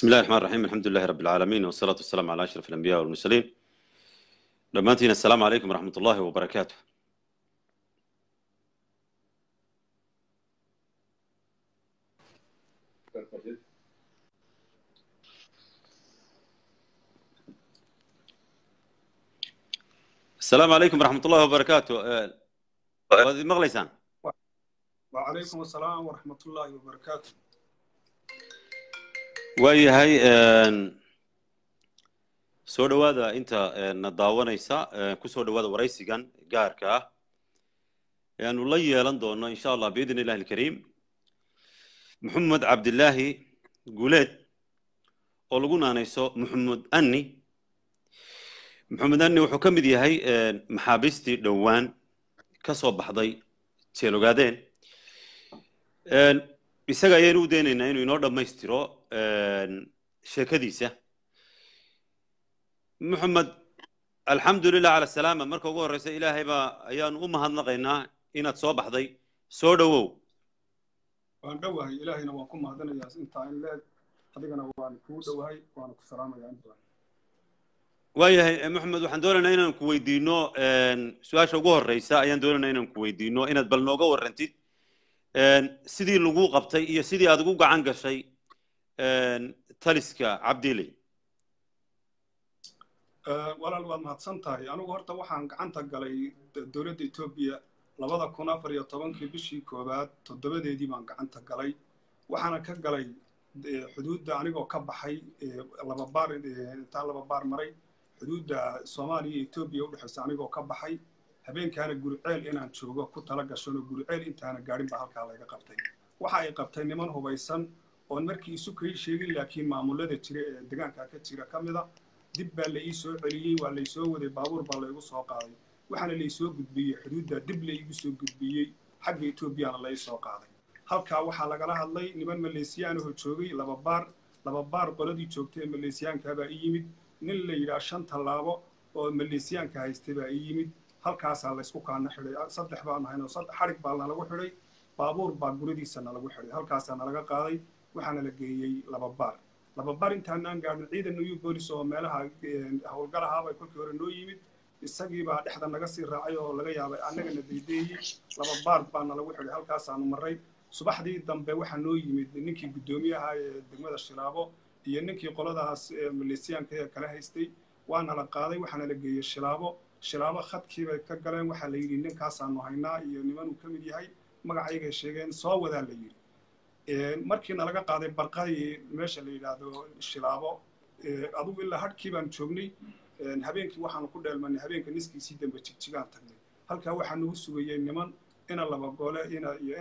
بسم الله الرحمن الرحيم الحمد لله رب العالمين والصلاة والسلام على أشرف الأنبياء والمرسلين. دمانتين السلام عليكم ورحمة الله وبركاته. السلام عليكم ورحمة الله وبركاته. آه، وادي مغليسان وعليكم السلام ورحمة الله وبركاته. Waayahay soo dhowaada inta na daawanaysa ku soo dhowaada waraysigan gaarka ah. Ee aanu la yeelan doono insha allah biidn illahi alkariim. Maxamed cabdilaahi guuleed oo lagu naanayso maxamed anni. Maxamed anni wuxuu ka mid yahay maxaabiistii dhowaan ka soo baxday jeelogaadeen isaga ayaynu u daynaynaa inuu inoo dhammaystiro sheekadiisa. Maxamed alxamdulilah cala asalaama marka ugu horreysa ilaahay baa ayaanu u mahadnaqaynaa inaad soo baxday. Soo dhowow waan dhowahay ilaahayna waan ku mahadinayaa intaa in leeg adigana waan kuu dhowahay waana ku salaamayaa inta. Waayahay maxamed waxaan doonaynaa inaan ku weydiino su'aasha ugu horreysa ayaan doonaynaa inaan ku weydiino inaad bal nooga warrantid sidii lagu qabtay iyo sidii aad ugu gacan gashay taliska cabdiley walaal waad mahadsan tahay anigu horta waxaan gacanta galay dowladda etoobiya labada kun afar iyo tobankii bishii koowaad toddobadeedii baan gacanta galay. Waxaana ka galay xuduudda anigoo ka baxay laba baar intaan laba baar maray. Xuduudda soomaaliya iyo etoobiya udhexaysa anigoo ka baxay habeenkaana guriceel inaan joogo ku tala gashanoo guriceel intaana gaadhin baa halkaa layga qabtay. Waxa ay qabtay niman hubaysan oon markii isu kay sheegin laakiin maamulada jira ee deegaanka ka jira ka mida dib baa la ii soo celiyey waa laysoo waday baabuur baa laygu soo qaaday. Waxaana laysoo gudbiyey xuduudda dib laygu soo gudbiyey xagga etoobiyana lai soo qaaday. Halkaa waxaa lagala hadlay niman maleesiyaanahoo joogay laba baar laba baar qoladii joogtay ee maleesiyaankaabaa ii yimid. Nin la yidhaah shan tallaabo oo maleesiyaanka haystay baa ii yimid halkaasaa laysku kaana xidhay. Saddex baan ahayn oo xadhig baa nalagu xidhay. Baabuur baa guradiisa nalagu xidhay. Halkaasaa nalaga qaaday waxaana la geeyey laba baar. Laba baar intaanaan gaadhin ciidan new bolis oo meelaha howlgalahaabay kolkii hore noo yimid. Isagiibaa dhexda naga sii raacay oo laga yaabay annagana daydeeyey laba baar baa nalagu xidhay. Halkaasaanu marray. Subaxdii dambe waxaa noo yimid ninkii guddoomiye ee degmada shilaabo iyo ninkii qoladaas maleesiyaanka ee kala haystay. Waana la qaaday waxaana la geeyey shilaabo shilaabo khadkii bay ka galeen. Waxaa la yidhi ninkaasaanu haynaa iyo nimanuu ka mid yahay. Magacaygay sheegeen soo wadaa la yidhi. Markiina laga qaaday barqadii meesha la yidhaahdo shilaabo adugu ilaa hadhkii baan joognay habeenkii waxaanu ku dheelmanay habeenka niskiisii dambe jigjigaan tagnay. Halkaa waxaa nagu sugayey niman ina laba goole ina iyo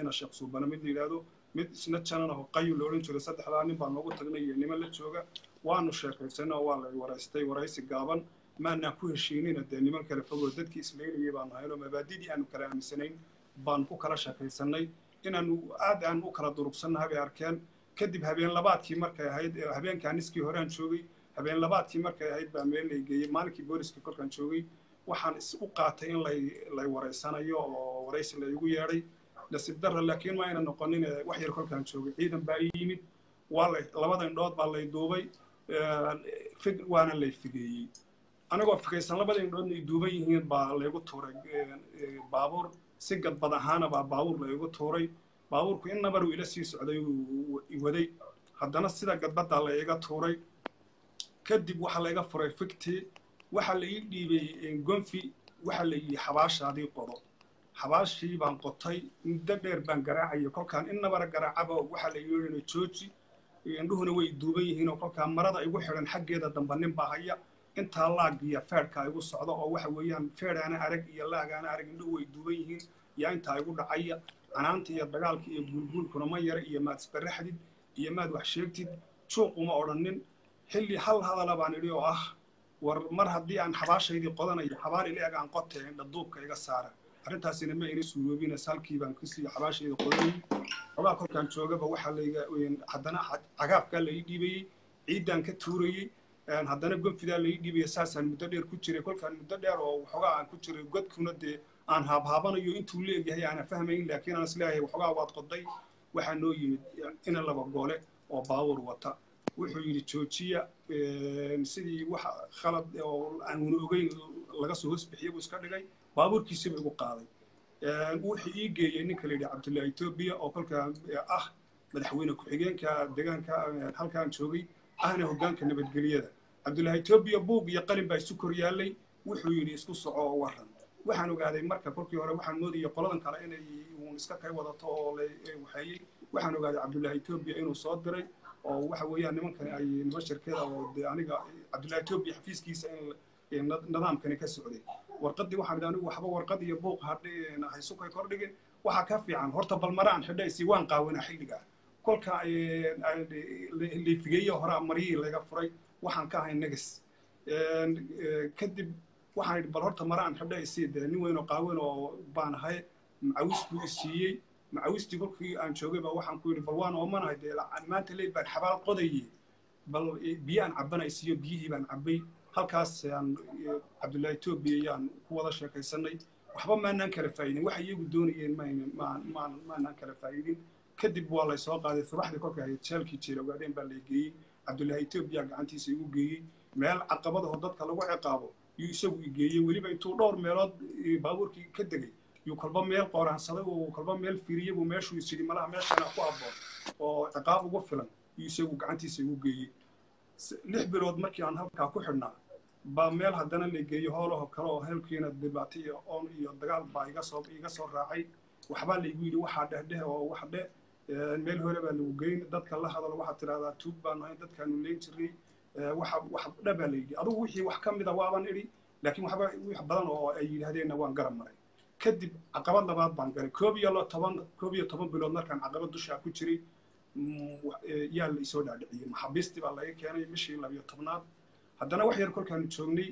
ina sheekh suubana mid la yidhaahdo mid isna janan aho qayu la odhan jiro saddexdaa nin baa noogu tagnay iyo niman la jooga. Waanu sheekaysanay oo waa la waraystay waraysi gaaban maanaan ku heshiinina dee niman kale fogoo dadkii isleynayay baanu haynoo mabaadidii aanu kala aaminsanayn baanu ku kala sheekaysanay inaanu aad aan u kala durugsannahay bay arkeen kadib habeen labaadkii markay ahayd habeenkaa niskii horean joogay habeen markay ahayd baa meel lay geeyey maalinkii booliska kolkaan joogay waxaan is u qaatay in lay waraysanayo oo waraysi laygu yeedhay nasiib darra laakiin ma ayna noqonin wax yar kolkaan joogay ciidan baa ii yimid waa labada indhood baa lay duubay waana lay figeeyey anigoo fikaysan labada indhoodna ay duuban yihiin baa laygu tuuray baabuur si gadbad ahaana baa baabuur laygu tuuray baabuurku in nabaruu ila sii socday waday. Haddana sida gadbaddaa la iga tuuray kadib waxaa layga furay fiktii waxaa la ii dhiibay gonfi waxaa la yidhi xabaashaadii qodo. Xabaashii baan qotay muddo dheer baan garaacayay kolkaan in nabara garaacaba waxaa la yidhi jooji. Indhuhuna way duuban yihiin oo kolkaan marada igu xidhan xaggeeda damba nin baa haya intaa laag iyo feedhka igu socdo oo waxa weeyaan feedhaana arag iyo laagaana arag indhuhu way duuban yihiin yaa intaa igu dhacaya canaanta iyo dagaalka iyo guulguulkuna ma yara iyo maad isbaraxdid iyo maad wax sheegtid juuq uma odhanin xilli hal hadala baan idhi oo ah war mar haddii aan xabaashaydii qodanayo xabaal ilaag aan qotee indha duubka iga saara. Arrintaasina ma ina suuroobina salkii baan ku sii xabaashayda qodanayay xogaa kolkaan joogaba waxaa layga haddana cagaafkaa la ii dhiibayey ciiddaan ka tuurayey haddana gonfidaa la ii dhiibaya saasaan muddo dheer ku jiray. Kolkaan muddo dheer oo waxoogaa aan ku jiray godkuna dee aan haabhaabanayo intuu leegyahay aana fahmayn laakiin aan is leeyahay waxoogaa waad qoday waxaa noo yimid ina laba goole oo baawur wata. Wuxuu yidhi joojiya sidii wax khalad oo aanu ogeyn laga soo hosbixiya buu iska dhigay. Baabuurkiisiba igu qaaday. Wuxuu ii geeyey ninka la yidhi cabdullahi etoobiya oo kolkaa ah madaxweyne ku-xigeenka deegaanka halkaan joogay ahna hoggaanka nabadgelyada cabdullahi etoobiya buug iyo qalin baa isu kor yaallay wuxuu yidhi isku soco oo waran waxaan ogaaday marka kolkii hore waxaan moodayay qoladan kale inay uun iska kay wadato oo waxeeyey waxaan ogaaday cabdullahi etoobiya inuu soo diray oo waxa weeyaan nimankani ay shirkada oo dee aniga cabdullahi etoobiya xafiiskiisa in nidaamkani ka socday warqaddii waxaan anigu waxba warqad iyo buuq haysukay kor dhigin waxaa ka fiican horta bal maraan xidhaysi waan qaawanaa xilligaa kolka liifigeeye horaa maryihii laga furay waxaan ka ahay negas kadib waxaan idhi bal horta maraan xidhaysi dee nin weyn oo qaawan oo baan ahay. Macawis buu isiiyey macawistii kolkii aan joogay baa waxaan ku yidhi bal waan oomanahay dee maanta leey baan xabaal qodaye bal biyo aan cabanaysiiyo biyihii baan cabbay. Halkaas aan cabdullahi etoobiya yaan ku wada sheekaysanay. Waxba maanaan kala faa'idin waxa iyagu doonayeen maanaan kala faa'idin kadib waa lay soo qaaday. Subaxdii kolka ahayd jeelkii jeela ogaadeen baa lay geeyey cabdullahi etoobiya gacantiisa igu geeyey. Meel caqabadaho dadka lagu ciqaabo yuu isagu i geeyey. Weliba intuu dhowr meelood baabuurkii ka degay. Yuu kolba meel qooraansaday oo kolba meel fiiriyey buu meeshuu isidhi malaha meeshana ku abboon oo ciqaab ugu filan yuu isagu gacantiisa igu geeyey. Lix bilood markii aan halkaa ku xidhnaa baa meel haddana la geeyo hoolaho kale oo heelkiina dhibaato iyo oon iyo dagaal baa iga soo iga soo raacay. Waxbaa laygu yidhi waxaa dhehdheh oo wax dhe meel hore baa lagu geyn dadka la hadalo waxaad tidhahdaa tuug baan ahay dadkaanu leyn jirnay waxa wax dhe baa layidhi adugu wixii wax ka mida waaban idhi laakiin waxba wax badan oo ay yidhaahdeenna waan garab maray. Kadib caqabad labaad baan galay. Koob iyo toban koob iyo toban bilood markaan caqabad dushaa ku jiray yaa la isoo dhaadhiciyey. Maxaabiistii baa laga keenay bishii labiyo tobnaad. Haddana wax yar kolkaanu joognay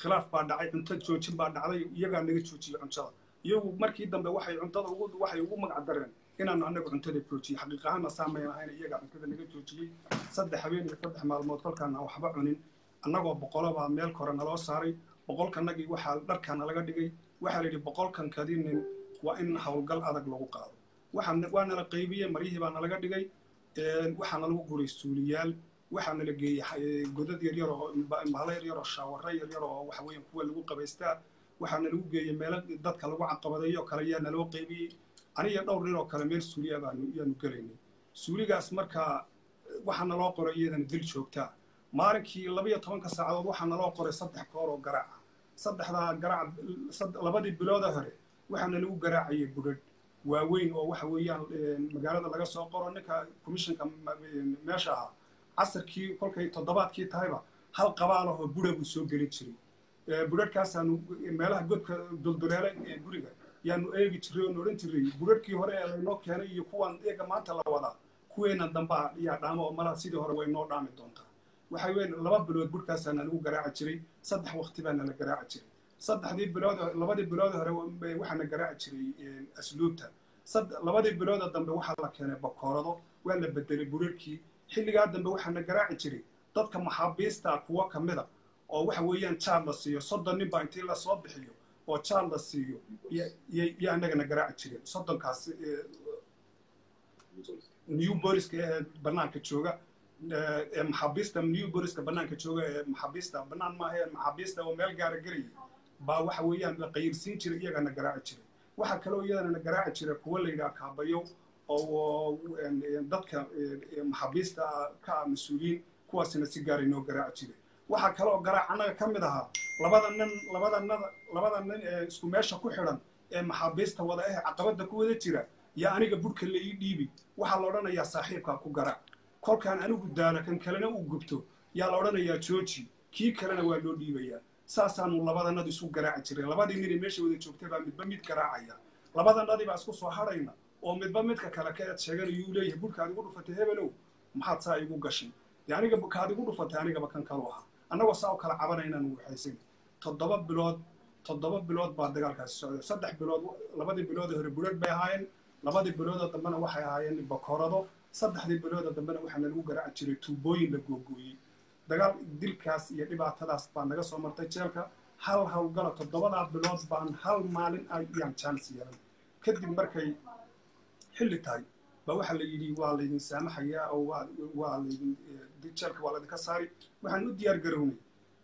khilaaf baa dhacay cunto joojin baa dhacday iyagaa naga joojiyey cuntada iyagu markii dambe waxay cuntada waxay ugu magac dareen inaanu annaga cuntada joojiyey. Xaqiiq ahaanna saamayn ahayn iyagaa cuntada naga joojiyey. Saddex habeen iyo saddex maalmood kolkaana waxba cunin. Annagoo boqolobaa meel kore naloo saaray. Boqolkanagii waxaa dharkaana laga dhigay. Waxaa la yidhi boqolkan kadinin waa in howlgal adag lagu qaado. Waa nala qaybiyey maryihii baa nalaga dhigay. Waxaa nalagu guray suuliyaal. Waxaa nala geeyey godad yaryar oo bahlo yaryar oo shaawaro yaryar oo waxa weeyaan kuwa lagu qabaystaa waxaa nalagu geeyey meelo dadka lagu caqabadeeyo kale yaa naloo qaybiyey aniga dhowr nin oo kale meel suuliya baanu yaanu gelaynay. Suuligaas markaa waxaa naloo qoray iyadana dil joogtaa maalinkii labayo tobanka saacadood waxaa naloo qoray saddex koor oo garaaca saddexdaa garaac labadii bilooda hore waxaa nalagu garaacayay budhadh waaweyn oo waxa weeyaan magaalada laga soo qoro ninka commissionka meesha ahaa. Casarkii kolkay toddobaadkii tahayba hal qabaalahoo budha buu soo gelin jiray budharhkaasaanu meelaha godka dulduleela ee guriga. Yaanu eegi jiray oonu odhan jiray. Budharhkii hore ee laynoo keenay iyo kuwan eega maanta la wadaa kuweenan dambaa yaa dhaamo oo malaha sidii hore way noo dhaami doontaa. Waxa weyn laba bilood budhkaasaa nalagu garaaci jiray saddex waqti baa nala garaaci jiray. Saddexdii bilood labadii bilood hore waxaana garaaci jiray asluubta. Labadii bilooda dambe waxaa la keenay bakoorado waa la bedelay budharhkii xilligaa dambe waxaana garaaci jiray dadka maxaabiista kuwo ka mida oo waxa weeyaan jaad la siiyo. Soddon nin baa intii la soo bixiyo oo jaad la siiyo. Yo annagana garaaci jireen. Soddonkaas new boriska ee bannaanka jooga. Ee maxaabiista new boriska bannaanka jooga ee maxaabiista bannaan maaha ee maxaabiista oo meel gaara gelaya baa waxa weeyaan la qayirsiin jiray iyagana garaaci jiray. Waxaa kaloo iyadana garaaci jira kuwo la yidhaha kaabayo oo dadka maxaabiista ka ah mas'uuliyiin kuwaasina si gaara inoo garaaci jiray waxaa kaloo garaac annaga ka mid ahaa labada nin labada nada labada nin ee isku meesha ku xidhan ee maxaabiista wada eh caqabadda ku wada jira yaa aniga budhka la ii dhiibi. Waxaa la odhanayaa saaxiibkaa ku garaac kolkaan anigu daalo kan kalena uu gubto yaa la odhanayaa jooji. Kii kalena waa loo dhiibayaa saasaanu labadanadu isu garaaci jiray. Labadii nin ee meesha wada joogtay baa midba mid garaacaya. Labadanadii baa isku soo hadhayna oo midba midka kale ka eed sheeganayuu leeyahay budhkaad igu dhufatay hebelow maxaad saa igu gashay dee aniga kaad igu dhufatay anigaba kan kalu ahaa annagoo saa u kala cabanaynaan waxaysan toddoba bilood toddoba bilood baa dagaalkaasi socday saddex bilood labadii bilood hore budhadh bay ahaayeen. Labadii bilooda dambena waxay ahaayeen bakoorado saddexdii bilooda dambena waxaa nalagu garaaci jiray tuubooyin la googooyey. Dagaal dilkaas iyo dhibaatadaas baa naga soo martay jeelka hal howlgala toddobadaa bilood baan hal maalin ayaan jaanis yeelan. Kadib markay xilli tahay ba waxaa la yidhi waa laydin saamaxayaa oo waa laydin jeelka waa laydinka saari waxaan u diyaar garownay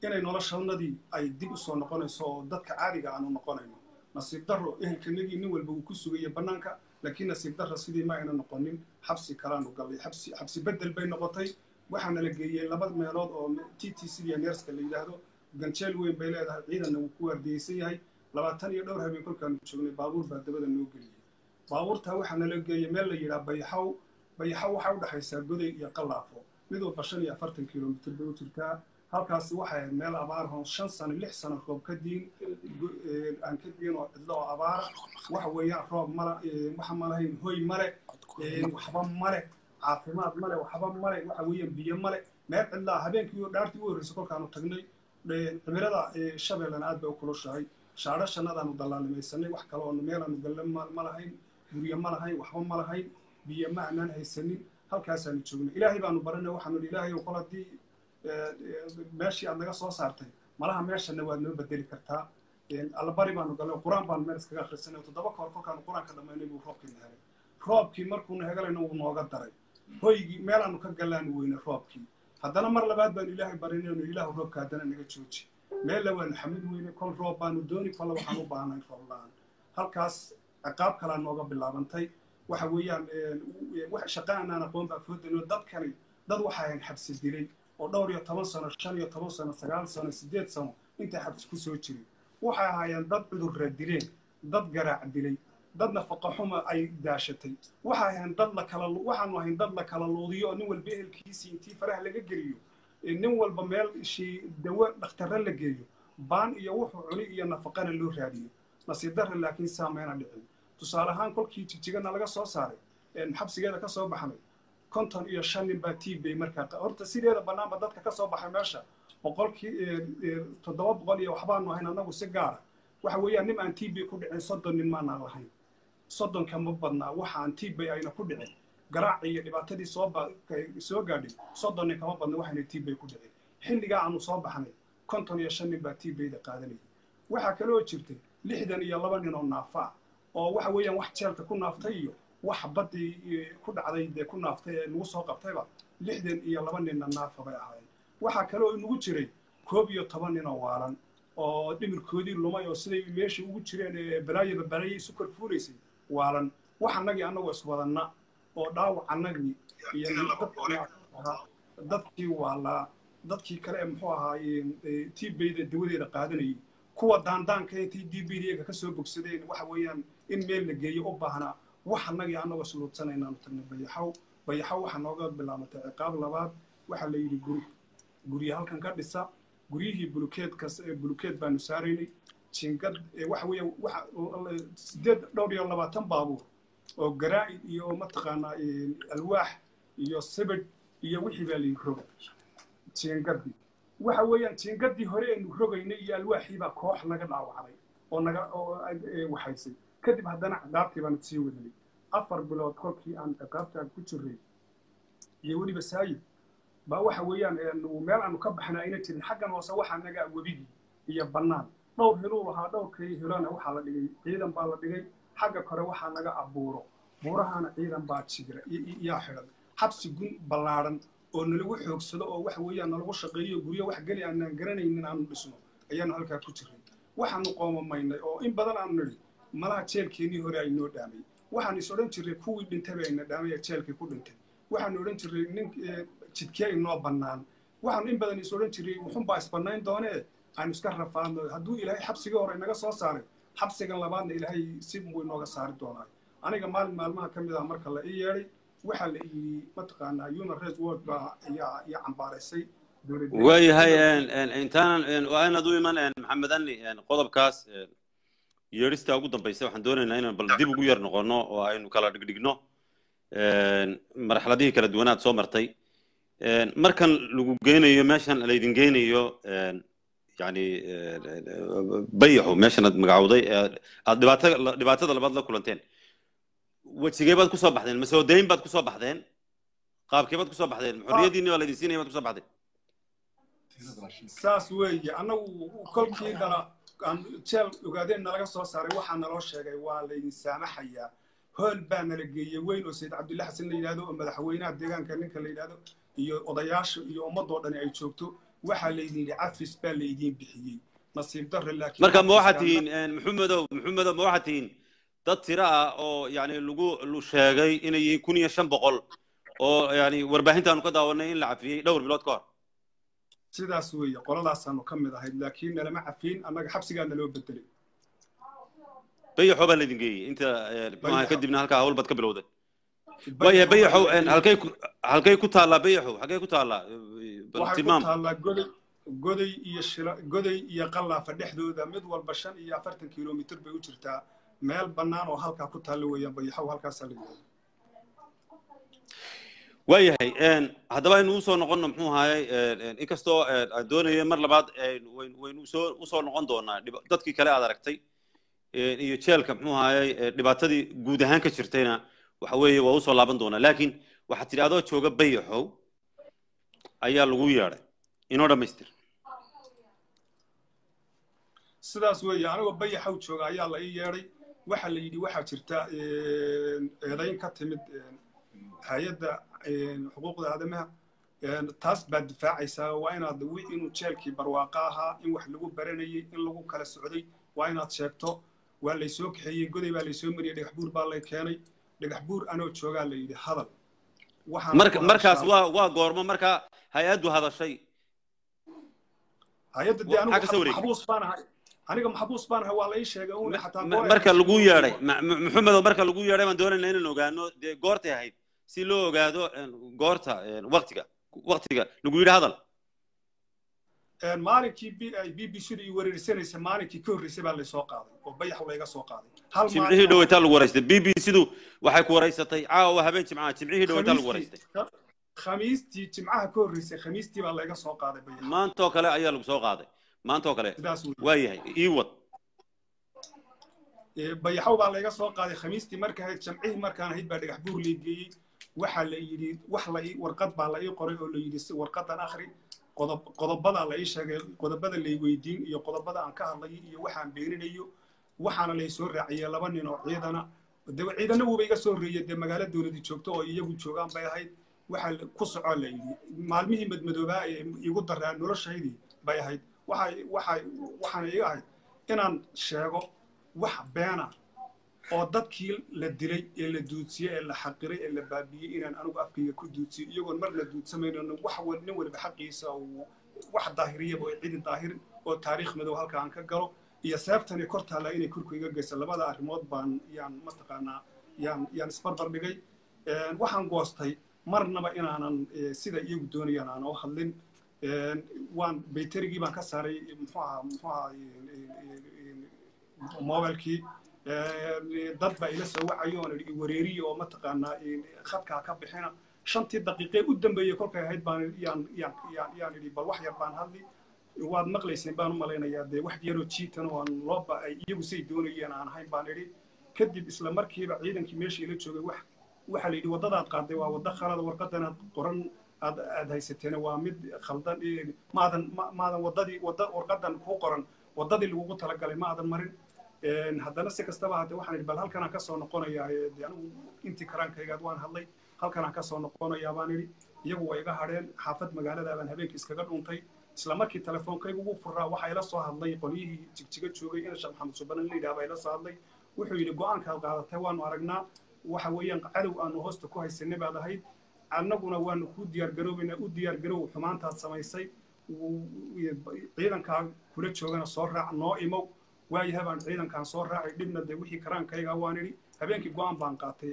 inay noloshanadii ay dib u soo noqonayso oo dadka caadiga aanu noqonayno. Nasiib darro ehelkanagii nin walba uu ku sugaya bannaanka laakiin nasiib darro sidii ma ayna noqonin. Xabsi kalaanu gallay xabsi beddel bay noqotay. Waxaana la geeyey laba meelood oo t t c iyo neerska la yidhaahdo. Ganjeel weyn bay leedahay ciidanna wuu ku waardiyeysan yahay. Labaatan iyo dhowr habeen kolkaanu joognay baabuur baa dabada noo geliyey baabuurtaa waxaa nala geeyey meel la yidhaha bayaxaw. Bayaxaw waxaa u dhexaysaa goday iyo qallaafo mid walba shan iyo afartan kilomitr bay u jirtaa halkaasi waxay ahayd meel abaar hoon shan sano lix sano roob ka diin aan ka diin oo cidlo oo abaara waxa weeyaan roob mala waxa ma hoy male waxba male caafimaad male waxba male waxa weeyaan biyo male. Meel cidlaa habeenkii dhaartii u horreysay kolkaanu tagnay cimilada shabeellana aad bay u kulushahay shaadho shannadaanu dallaalimaysanay wax kale oo meelaanu galle ma guryo ma lahayn waxba ma lahayn biyo ma aanaan haysanin halkaasaanu joognay ilaahay baanu baranay waxaanu ilaahay kol haddii meeshii aad naga soo saartay malaha meeshana waad noo bedeli kartaa. Allabari baanu gallay qur'aan baanu meel iskaga akhrisanay. Toddoba kahor kolkaanu qur'aanka dhammaynay buu roobkiina helay. Roobkii markuuna hegalayna wuu nooga daray. Hoygii meelaanu ka gallaanu weynay roobkii. Haddana mar labaad baanu ilaahay barinaynu ilaahu roobka haddana naga jooji. Meella waanu xamid weynay kol roob baanu dooni kolle waxaan u baahnayn roob la'aan halkaas ciqaab kalaa nooga bilaabantay waxa weeyaan shaqa aanaan aqoon baa foodano dadkani. Dad waxay ahayn xabsi dilay oo dhowr iyo toban sano shan iyo toban sano sagaal sano sideed sano intaa xabsi ku soo jiray waxay ahaayeen dad cudurra dileen dad garaac dilay dad nafaqa xuma ay daashatay. Waxay ahayn dad la kala waxaanu ahayn dad la kala luudiyo oo nin walba ehelkiisii intii faraha laga geliyo nin walba meel shii dawo dhakhtarre la geeyo baan iyo wuxuu cuni iyo nafaqana loo raadiyo. Nasiib darre laakiin saamayna dhicin tusaale ahaan kolkii jigjigana laga soo saaray xabsigeeda ka soo baxnay konton iyo shan nin baa t bay markaa horta sideeda bannaanba dadka ka soo baxay meesha boqolkii toddoba boqol iyo waxbaanu ahayn annagu si gaara waxa weeyaan nin aan t b ku dhicin soddon nin maanaan lahayn. Soddonka ma badnaa waxa aan t bay ayna ku dhicin. Garaaci iyo dhibaatadii soo gaadhay soddon nin kama badna waxayna t bay ku dhicin. Xilligaa aanu soo baxnay konton iyo shan nin baa t bayda qaadanayay waxaa kaloo jirtay lixdan iyo laba nin oo naafaa oo waxa weeyaan wax jeelka ku naaftay iyo wax baddii ku dhacday dee ku naaftay ee nagu soo qabtayba lixdan iyo laba ninna naafa bay ahaayeen. Waxaa kaloo inagu jiray koob iyo toban nin oo waalan oo dhimirkoodii lumay oo siday meesha ugu jireen ee balaayaba balaayay isu kor fuulaysay waalan. Wax annagii annagoo iswadanna oo dhaawac annagii iyo dadkii waalaa dadkii kale ee muxuu ahaayeen t bayda dawadeeda qaadanayay kuwa daandaanka intay d b d-ga ka soo bogsadeen waxa weeyaan in meel la geeyo u baahnaa wax annagii annagoo suluudsanaynaanu tagnay bayaxaw. Bayaxaw waxaa nooga bilaabatay ciqaab labaad waxaa la yidhi guri gurya halkan ka dhisa guryihii bulukeedkas bulukeed baanu saaraynay. Jingad waxa weeyaan dhowr iyo labaatan baabuur oo garaa'id iyo mataqaanaa alwaax iyo sibidh iyo wixii baa layidhi roga jingadii waxa weeyaan jingadii hore aynu rogaynay iyo alwaaxii baa koox naga dhaawacday oo naga oo waxaysay. Kadib haddana ciqaabtii baanu sii wadanay afar bilood kolkii aan ciqaabtaan ku jiray iyo weliba saayid baa waxa weeyaan meel aanu ka baxna ayna jirin xaggan hoose waxaa naga webigii iyo bannaan. Dhowr hiluu lahaa dhowrkii hilona waxaa la dhigay. Ciidan baa la dhigay. Xagga kore waxaa naga abuuro. Buurahana ciidan baa jira yaa xidhan xabsi gun ballaadhan oo nalagu xoogsado oo waxa weeyaan nalagu shaqeeyo guryo wax geli aanaan garanaynin aanu dhisno ayaanu halkaa ku jiray. Waxaanu qoomamaynay oo in badan aanu nidhi malaha jeelkeennii hore ay noo dhaamay. Waxaan is odhan jirray kuwii dhintay ayna dhaamay ee jeelkii ku dhintay. Waxaanu odhan jirray nin jidkee inoo bannaan. Waxaanu in badan is odhan jirray wuxunbaa isbannayn doonee aanu iska rafaadno hadduu ilaahay xabsigii hore inaga soo saaray xabsigan labaadna ilaahay si buu inooga saari doonaa. Aniga maalin maalmaha ka mid ah marka la ii yeedhay waxaa la yidhi mataqaanaa human rights watch baa ayaa ayaa cambaaraysay waayahay intaanan waa u iman maxamed ani qodobkaas yeedhistaa ugu dambaysa waxaan doonaynaa inaan bal dib ugu yar noqono oo aynu kala dhigdhigno. Marxaladihii kala duwanaad soo martay. Markan lagu geynayo meeshan laydin geynayo yani bayaxu meeshan aad magacowday aad dhibaatada labaad la kulanteen wejigee baad ku soo baxdeen masoodayn baad ku soo baxdeen? Qaabkee baad ku soo baxdeen? Xorriyadiinni baa laydin siinaya baad ku soo baxdeen? Saas weeye annagu kolkii aan jeel ogaadeen nalaga soo saaray waxaa naloo sheegay waa laydin saamaxayaa. Hool baa nala geeyey weyn oo sayid cabdulla xasan la yidhahdo oo madaxweynaha deegaanka ninka la yidhahdo iyo odayaasha iyo ummadoo dhani ay joogto. Waxaa laydin yidhi cafis baa laydiin bixiyey. Nasiib darre laakiin marka ma waxaad tihiin maxamedow maxamedow ma waxaad tihiin dad tiro ah oo yani lagu sheegay inay yihiin kun iyo shan boqol oo yani warbaahintaanu ka daawanay in la cafiyey dhowr bilood ka hor. Sidaas weeye qoladaasaanu ka mid ahayd laakiin nalama cafiin annaga xabsigaa naloo bedelay bayaxo baa laydin geeyey inta mxuaha kadibna halkaa hawl baad ka bilowday? Waya bayaxow halkay halkay ku taallaa bayaxow halkay ku taallaa taallaa goday goday iyo shila goday iyo qallaafa dhexdooda mid walba shan iyo afartan kilomitr bay u jirtaa meel bannaan oo halkaa ku taalla weeyaan bayaxow halkaasaa la yidhahda waayahay haddaba aynu u soo noqonno muxuu ahaayey inkastoo aan mar labaad waynu u soo u soo noqon doonaa dadkii kale aad aragtay iyo jeelka muxuu ahaayey dhibaatadii guud ahaan ka jirtayna waxa weeye waa u soo laaban doonaa. Laakiin waxaad tidhi adoo jooga bayaxow ayaa lagu yeedhay. Inoo dhammaystir sidaas weeye anigoo bayaxow jooga ayaa la ii yeedhay waxaa la yidhi waxaa jirta eedayn ka timid hay'adda xuquuqda aadamaha. Taas baad difaacaysaa. Waa inaad inuu jeelkii barwaaqo ahaa in wax lagu baranayay in lagu kala socday. Waa inaad sheegto waa laysoo kaxeeyey goday baa laysoo mariyey dhagax buur baa lay keenay. Dhagax buur anoo joogaa la yidhi hadal. Markaas waa goormo marka hay'addu hadashay. Hay'adda dee anigu maxbuus baan ahay aniga maxbuus baan ahay waa la ii sheegay? Uuna xataa marka lagu yeedhay maxamedow marka lagu yeedhay baan doonayna inaan ogaano. Dee goortay ahayd. Si loo ogaado goorta waktiga waktiga lagu yidhi hadal. Maalinkii b b c da ii wareersanaysa maalinkii ka horreysay baa laysoo qaaday. Oo bayax layga soo qaaday. Jimcihii dhaweytaa lagu waraystay. B b c du waxay ku waraysatay. Caawa habeen jimcaha. Jimcihii dhaweytaa lagu waraystay. khamiistii jimcaha ka horreysay khamiistii baa layga soo qaaday bayax. Maantoo kale ayaa lagu soo qaaday maantoo kale waa yahay ii wad. Bayaxow baa layga soo qaaday. Khamiistii marka ahayd jamcihii markaan ahayd baa dhagax buur lay geeyey waxaa la yidhi wax la warqad baa la ii qoray oo la yidhi si warqadan akhri qodob qodobadaa la ii sheegay qodobada lay weydiin iyo qodobada aan ka hadlayo iyo waxaan beeninayo waxaana lay soo raaciyey laba nin oo ciidana ciidana wuuba iga soo horreeyey dee magaalo dowladi joogto oo iyagu joogaan bay ahayd. Waxaa ku socoo la yidhi maalmihii madmadoobaa ee igu daraa noloshaydii bay ahayd waxaana iga ahayd inaan sheego wax beena oo dadkii la dilay ee la duudsiyey ee la xaqiray ee la baabiyey inaan anigu afkayga ku duudsiyo iyagoon mar la duudsamayno wax nin waliba xaqiisa wax daahiriyaba oo cidi daahirin oo taariikh madow halka aan ka galo. Iyo seeftani kor taalla inay korkayga geyso. Labada arrimood baan yaan mataqaanaa yaan yaan isbarbar dhigay. Waxaan goostay marnaba inaanan sida iyagu doonayaan aan oo hadlin waan bayterigii baan ka saaray mobilkii dad ila soo wacayo oon oo mataqaanaa khadkaa ka bixina. Shantii daqiiqee u dambeeyey kolkay ahayd baan idhi bal wax yar baan hadli. Waad maqlayseen baan u malaynayaa dee wax yaroo jiitan oo aan loo ba ay iyagu say doonayeen aan ahayn baan idhi. Kadib isla markiiba ciidankii meesha ila joogay wax waxaa la yidhi waddadaad qaaday waa waddo khalada warqadanaad qoran aad aad haysateen waa mid khaldan maadan maadan waddadii wadda warqadan kuu qoran waddadii lagugu talagalay ma marin. Haddana si kastaba haddee waxaan idhi bal halkanaan ka noqonayaa anigu intii karaankaygaad waan hadlay halkanaan ka noqonayaa baan idhi iyagu way iga hadheen xaafad magaalada baan habeenkii iskaga dhuntay isla markii ugu furaa waxaa ila soo hadlay qolyihii jigjiga joogay ina sheekh maxamed subanan la yidhaha ila soo hadlay. Wuxuu yidhi go'aankaad qaadatay waanu aragnaa waxa weeyaan cadow aanu hoosta ku haysanay baad ahayd annaguna waanu kuu diyaargaroobaynaa u diyaargarow xumaantaad samaysay ciidankaa kula joogana soo raac noo imow waayaha baan ciidankaan soo raacay dhibna dee wixii karaankayga waan idhi habeenkii go'aan baan qaatay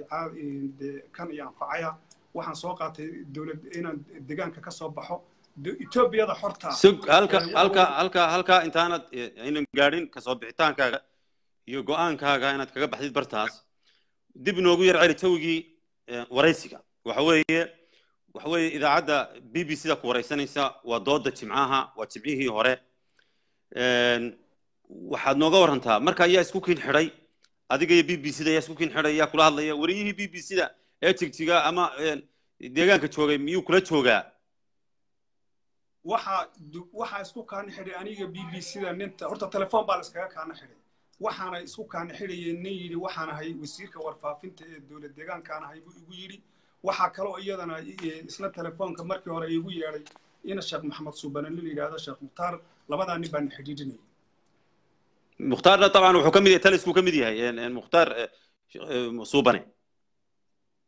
de kan iyo anfacaya waxaan soo qaatay dowlad inaan deegaanka ka soo baxo etoobiyada xorta. Sug halka halka halka halka intaanad aynan gaadhin ka soo bixitaankaaga iyo go'aankaaga inaad kaga baxdid bartaas dib noogu yar celi jawigii waraysiga waxa weeye waxa weeye idaacadda b b c da ku waraysanaysa waa dooda jimcaha waa jimcihii hore. Waxaad nooga warantaa marka ayaa isku kin xidhay adiga iyo b b c da ayaa isku kin xidhay ayaa kula hadlaya wariyihii b b c da ee jigjiga ama deegaanka joogay miyuu kula joogaa? Waxaa waxaa isku kaana xidhay aniga b b c da ninta horta telefoon baa la iskaga xidhay. Waxaana isku kaana xidhayeen nin yidhi waxaan ahay wasiirka warfaafinta ee dowlad deegaankaan ahay buu igu yidhi waxaa kaloo iyadana isla telefoonka markii hore iigu yeedhay ina sheekh maxamed suubane nin yidhaahdo sheekh mukhtaar labadaa nin baana xidhiidhinayay. Mukhtaarna taban wuxuu ka mid yahay talisku ka mid yahay mukhtaar eh, eh, suubane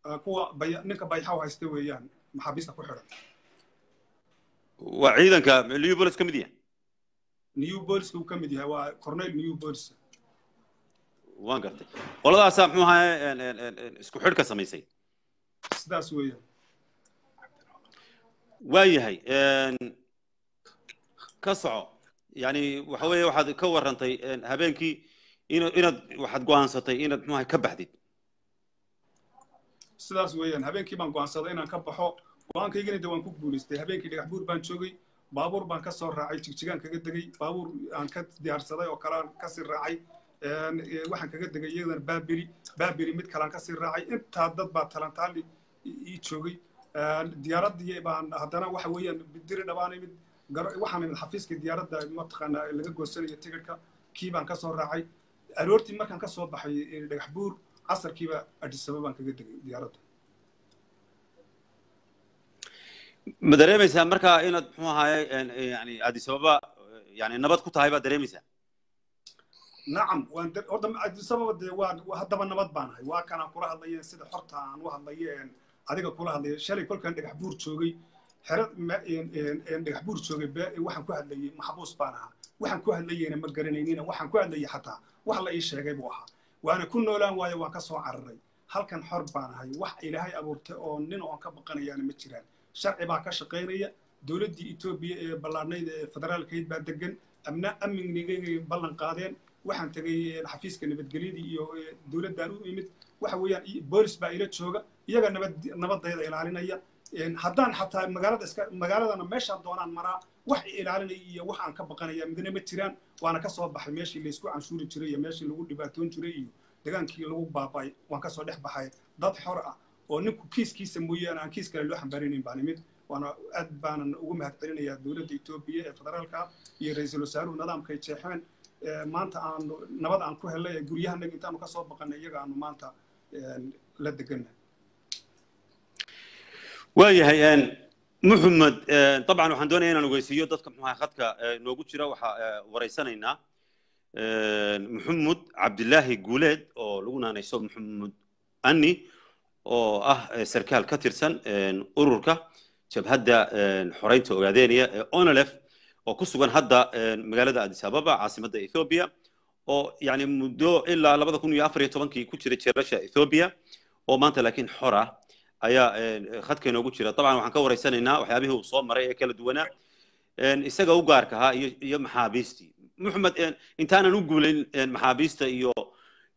ah, kuwa ninka bayxaw haysta weeyaan maxaabiista ku xidhan. Waa ciidanka new bolis ka mid yahay? New boliska uu ka mid yahay waa cornel new bolis waan gartay. Qoladaasaa muxuu ahaa isku xidh ka samaysay sidaas weeyaan. Waa yahay ka soco. Yani waxa weeye waxaad ka warrantay habeenkii inaad waxaad go'aansatay inaad muxuu ahay ka baxdid? Sidaas weeyaan habeenkii baan go'aansaday inaan ka baxo go'aankaygana de waan ku guulaystay habeenkii dhagax buur baan joogay baabuur baan ka soo raacay jigjigaan kaga degay baabuur aan ka diyaarsaday oo kalean ka sii raacay waxaan kaga degay iyadana baaberi baaberi mid kalean ka sii raacay. Intaa dad baa talantaali ii joogay. Diyaaradii baan haddana waxa weeyaan diri dhabaanay mid waxaan imid xafiiska diyaaradda mataqaana laga goosanayo tigidhka kii baan ka soo raacay. Aroortii markaan ka soo baxay dhagax buur casarkiiba adisaba baan kaga degay diyaaradda. Ma dareemaysaa markaa inaad muxuu ahaye yani addis ababa yani nabad ku tahay baad dareemaysaa nacam haddaba nabad baan ahay. Waa kanaan kula hadlaya sida xorta aan u hadlayo adiga kula hadlaya shalay kolkaan dhagax buur joogay xero dhagax buur joogay waxaan ku hadlayay maxbuus baan ahaa. Waxaan ku hadlayeyna ma garanaynina waxaan ku hadlayay xataa. Wax la ii sheegay buu ahaa. Waana ku noolaan waayo waan ka soo cararay. Halkan xor baan ahay. Wax ilaahay abuurtay oo nin oon ka baqanayaana ma jiraan. Sharci baa ka shaqaynaya. Dowladdii etoobiya ee ballaarnayd ee federaalkayd baa degan amna amnigaygay ballan qaadeen waxaan tegay xafiiska nabadgelyadii iyo dowladdaan u imid. Waxa weeyaan boolis baa ila jooga iyaga nabad nabadayda ilaalinaya. Haddaan xataa magaalada iska magaaladana meeshaan doonaan maraa wax ilaalinaya iyo wax aan ka baqanaya. Midna ma jiraan waana ka soo baxay meeshii laysku canshuuri jiray iyo meeshii lagu dhibaatoon jiray iyo degaankii lagu baabay waan ka soo dhex baxay. Dad xor ah oo ninku kiiskiisa mooyaane aan kiis kale loo xambaarinayn baan imid. Waana aad baanan ugu mahad celinayaa dowladda etoobiya ee federaalka iyo ra'iisul wasaaruhu nidaamkay jeexeen Eh, maanta aanu nabad aan ku helnay ee guryahannaga intaanu ka soo baqanay iyaga aanu maanta eh, la degannahay waayahay eh, maxamed dabcan waxaan doonaya inaan ogeysiiyo dadka muxuaha khadka noogu jira waxaa waraysanaynaa muxamud cabdilaahi guuleed oo lagu naanayso maxamed ani oo ah sarkaal ka tirsan ururka jabhadda xoreynta ogaadeenaya ee onlf oo ku sugan hadda magaalada addis ababa caasimadda ethiopia oo yani muddo ilaa labada kun iyo afar iyo tobankii ku jira jeerasha ethiopia oo maanta laakiin xor ah ayaa khadka inoogu jira. Dabcan waxaan ka wareysanaynaa waxyaabihii uu soo maray ee kala duwanaa isaga u gaarka ahaa iyo iyo maxaabiistii. Maxamed intaanan u guulayn maxaabiista iyo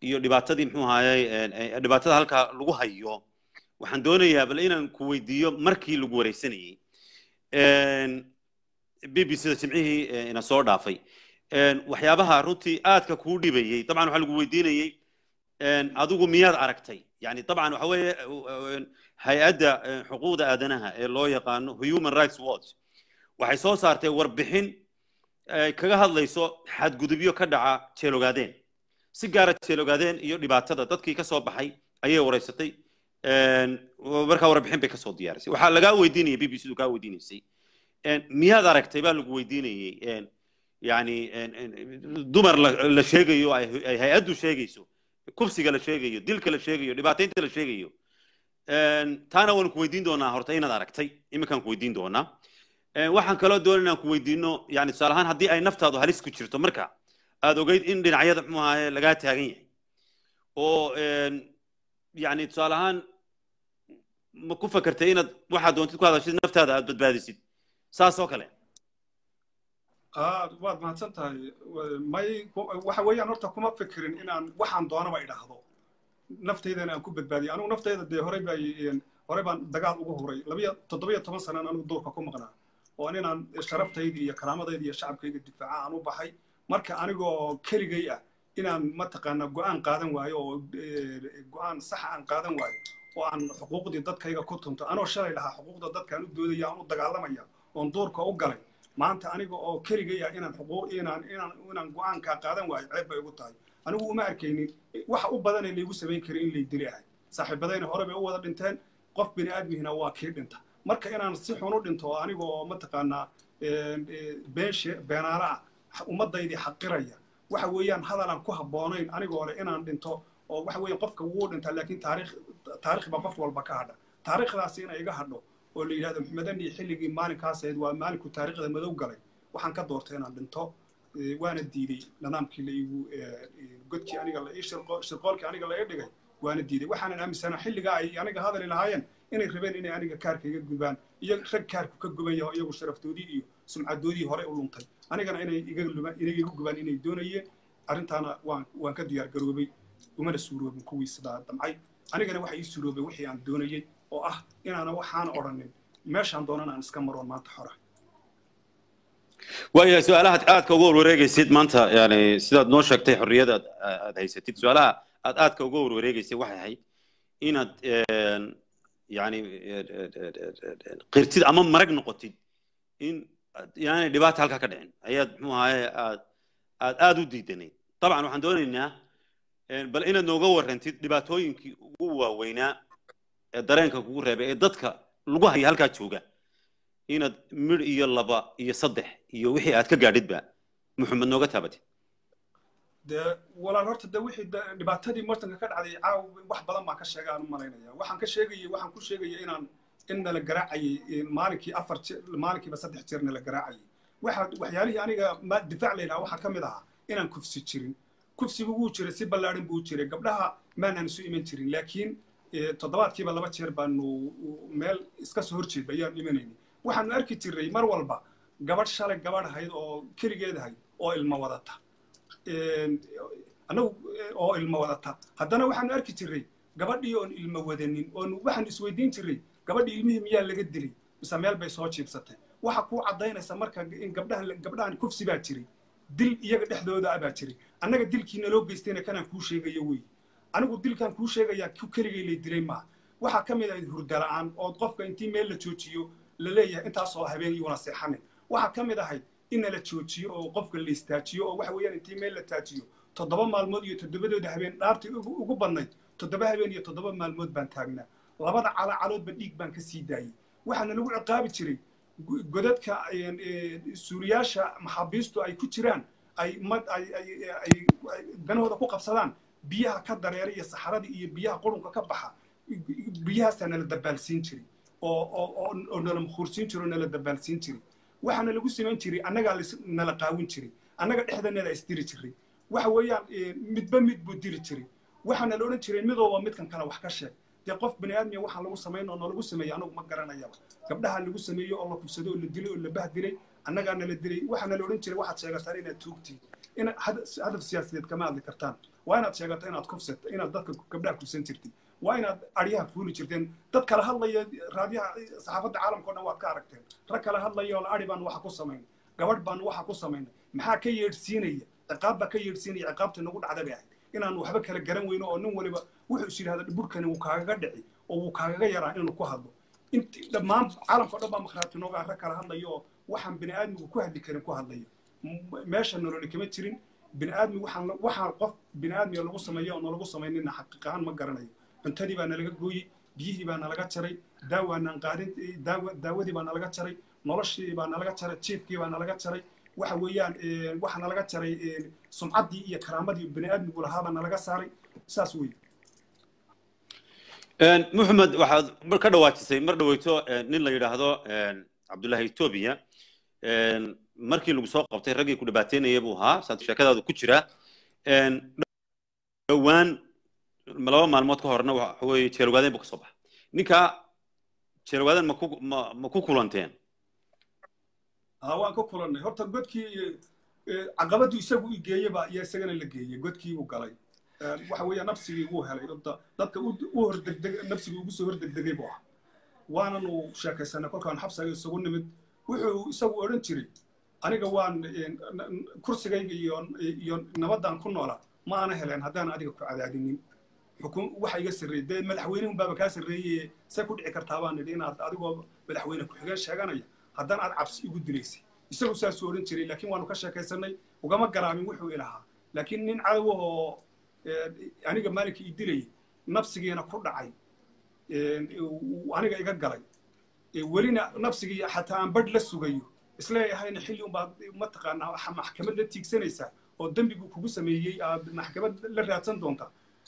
iyo dhibaatadii muxuu ahaayey dhibaatada halkaa lagu hayo waxaan doonayaa bal inaan ku weydiiyo markii lagu wareysanayey b b c da jimcihii ina soo dhaafay. Waxyaabaha runtii aadka kuu dhibayey dabcan waxaa lagu weydiinayey adigu miyaad aragtay? Yani dabcan waxa weeye hay'adda xuquuqda aadanaha ee loo yaqaano human rights watch. Waxay soo saartay warbixin kaga hadlayso xadgudubyo ka dhaca jeelogaadeen si gaara jeelogaadeen iyo dhibaatada dadkii ka soo baxay ayay wareysatay. Markaa warbixin bay ka soo diyaarisay. Waxaa lagaa weydiinayay b b c du kaa weydiinaysay miyaad aragtay baa lagu weydiinayey yani dumar la sheegayo ay hay'addu sheegayso kubsiga la sheegayo dilka la sheegayo dhibaataynta la sheegayo. Taana waan ku weydiin doonaa horta inaad aragtay iminkaan ku weydiin doonaa. Waxaan kaloo doona inaan ku weydiino yani tusaale ahaan haddii ay naftaadu halis ku jirto marka aad ogeyd in dhinacyada muxuu ahaye lagaa taagan yahay. Oo yani tusaale ahaan ma ku fakertay inaad waxaad doontid ku hadashid naftaada aad badbaadisid saas oo kale. Waad mahadsan tahay. May waxa weeyaan horta kuma fikirin inaan waxaan doonaba idhaahdo. Naftaydana aan ku badbaadiyo. Anigu naftayda dee horey baa horey baan dagaal ugu huray labiyo toddobiyo toban sanaan anigu duurka ku maqnaa. Oo inaan sharaftayda iyo karaamadayda iyo shacabkayga difaaca aan u baxay. Marka anigoo keligay ah inaan go'aan qaadan waayo oo go'aan saxa aan qaadan waayo oo aan xuquuqdii dadkayga ku tunto. Anoo shalay lahaa xuquuqda dadkaan u doodaya aan u dagaalamaya oon duurka u galay. Maanta aniga oo keligaya inaan xuquuq inaan go'aankaa qaadan waayo ceeb bay ugu tahay. Anigu uma arkaynin waxa u badanee laygu samayn karin in lay dili ahay. Saaxiibadayna hore bay u wada dhinteen qof bini aadmihina waa kii dhinta. Marka inaan si xun u dhinto aniga oo mataqaanaa beenshe beenaala ah ummadaydii xaqiraya waxa weeyaan hadalaan ku habboonayn anigoo le inaan dhinto oo waxa weeyaan qofka wuu dhintaa laakiin taariikh taariikh baa qof walba ka hadha. Taariikhdaasi inay iga hadho oo la yidhahdo maxmedani xilligii maalinkaas waa maalinku taariikhda madow galay. Waxaan ka doortay inaan dhinto waana diiday nidaamkii la igu godkii aniga la ii shirqoolkii aniga la ii dhigay waana diiday waxaanan aaminsanaa xilligaa ay aniga hadali lahaayeen inay rabeen inay aniga kaarka gubaan iyo rag kaarku ka gubanya oo iyagu sharaftoodii iyo sumcadoodii hore u luntay. Anigana inay iga gubaan inay doonayeen arrintaana waan ka diyaar umana suuroobin kuwii sidaa damcay. Anigana waxa ii suuroobay wixii aan doonayey oo ah inaana waxaan odhanin meeshaan doonan aan iska maroon maanta xora. Waayahay su'aalahaad aadka uga warwareegaysid maanta yani sidaad noo sheegtay xorriyada aad haysatid su'aalaha aad aadka uga warwareegaysay waxay ahayd inaad yani qirtid ama marag noqotid in yaanay dhibaata halkaa ka dhicin. Ayaad muxuu ahaye aad aad aada u diidanayd. Dabcan waxaan doonaynaa bal inaad nooga warrantid dhibaatooyinkii ugu waaweynaa ee dareenka kugu reebay ee dadka lagu haya halkaa jooga. Inaad midh iyo laba iyo saddex iyo wixii aad ka gaadhidba muxamed nooga taabatid dee walaal horta de wixii dhibaatadii martanka ka dhacday caaw wax badan baan ka sheega aan u malaynaya. Waxaan ka sheegayay waxaan ku sheegaya inaan in nala garaacayay maalinkii afar jeer maalinkiiba saddex jeer nala garaacayay. Waxa waxyaalihii aniga difaac laylahaa waxaa ka mid ahaa inaan kufsi jirin. Kufsigu wuu jiray si ballaadhan buu jiray. Gabdhaha maanaan isu iman jirin laakiin toddobaadkiiba laba jeer baanu meel iska soo horjeedba ayaan imanayni. Waxaanu arki jirnay mar walba gabadh shalay gabadh ahayd oo keligeed ahayd oo ilmo wadata. Annagu oo ilmo wadata. Haddana waxaanu arki jirnay gabadhii oon ilmo wadanin oon waxaanu isweydiin jirnay gabadhii ilmihii miyaa laga dilay mise meel bay soo jiibsatay. Waxa kuu caddaynaysa marka in gabdhaha gabdhahan kufsi baa jiray. Dil iyaga dhexdooda ah baa jiray. Annaga dilkii naloo geystayna kanaan kuu sheegayo wey anigu dilkan kuu sheegayaa ku keligay lay dilay maaha waxaa ka mid ahayd hurda la'aan oo qofka intii meel la joojiyo la leeyahay intaasoo habeen iyuuna seexanin waxaa ka mid ahayd in la joojiyo oo qofka la istaajiyo oo waxa weeyaan intii meel la taajiyo. Toddoba maalmood iyo toddobadooda habeen dhaartii ugu badnayd toddoba habeen iyo toddoba maalmood baan taagnaa. Labada calacaloodba dhiig baan ka sii daayey waxaana lagu ciqaabi jiray godadka suuriyaasha maxaabiistu ay ku jiraan ay danahooda ku qabsadaan biyaha ka dareera iyo saxaradii iyo biyaha qurunka ka baxa biyahaasaa nala dabaalsiin jiray oo nala mukhuursiin jiray oo nala dabaalsiin jiray waxaana lagu samayn jiray annagaa nala qaawin jiray annaga dhexdanada isdiri jiray waxa weeyaan midba mid buu diri jiray waxaana la odhan jiray midooba midkan kale wax ka sheeg. Dee qof bani aadmiya waxaa lagu samayn oo nalagu sameeyey anagu ma garanayaba gabdhaha lagu sameeyey oo la kufsaday oo la dilay oo la bahdilay annagaa nala dilay. Waxaana la odhan jiray waxaad sheegataan inaad tuugtiin in hadaf siyaasadeed kama hadli kartaan waa inaad sheegato inaad kufsat inaad dadka gabdhaha kufsan jirtid waa inaad aryaha fuuli jirteen dad kala hadlaya raadiyaha saxaafadda caalamka o dhan waad ka aragteen rag kala hadlaya oo la ari baan waxa ku samaynay gabadh baan waxa ku samaynay maxaa ka yeedhsiinaya ciqaab baa ka yeedhsiinaya ciqaabta nagu dhacda bay ahayd inaan waxba kala garan weyno oo nin waliba wuxuu is yidhahda burkani wuu kaagaga dhici oo wuu kaagaga yaraa inuu ku hadlo inti dhammaan caalamka o dhan baa makhraati noogaa rag kala hadlayo oo waxaan bini aadmigu ku hadli karin ku hadlayo meesha nololi kama jirin bini aadmi waxaan waxaan qof bini aadmiga lagu sameeyo oo nalagu samaynina xaqiiq ahaan ma garanayo. Cuntadii baa nalaga gooyey biyihii baa nalaga jaray daawaanaan qaadin daawa daawadii baa nalaga jaray noloshii baa nalaga jaray jiifkii baa nalaga jaray. Waxa weeyaan waxa nalaga jaray sumcaddii iyo karaamadii bini aadmigu lahaa baa nalaga saaray. Saas weeye. Muxamed waxaad ka dhawaajisay mar dhaweyto nin la yidhaahdo cabdullahi etoobiya markii lagu soo qabtay raggii ku dhibaateynaya buu ahaa. Saad sheekadaadu ku jira. Dhowaan laba maalmood ka horna waxa weeye jeelwaadeen buu ka soo baxa ninka jeelwaadeen ma ku ma ku kulanteen? Haa waan ka kulannay. Horta godkii caqabaddu isagu i geeye baa iyo isagana la geeyey godkii uu galay. Waxa weeya nafsigii wuu helay. Dadka u hordegdeg nafsigii ugu soo hordegdegay buu ahaa. Waananu sheekaysanay kolkaan xabsaga isugu nimid. Wuxuu isagu odhan jiray aniga waan kursigayga iyo nabadaan ku noolaa ma ana heleen haddaan adiga ku cadaadinin. Xukun waxa iga sarreeyey. Dee madaxweynihun baaba kaa sarreeyey say ku dhici kartaa baan nidhi inaad adigoo madaxweyne ku-xigeen sheeganaya. Haddana aad cabsi igu dilaysay. Isagu saasuu odhan jiray laakiin waanu ka sheekaysanay ugama garaamin wuxuu ilahaa laakiin nin cadow oo aniga maalinka ii dilayay nafsigiina ku dhacay aniga iga galay. Welina nafsigii xataa aan badh la sugayo isleeyahayna xilli unbaad mataqaanaa maxkamad la tiigsanaysaa oo dembigu kugu sameeyey aad maxkamad la raadsan doonta.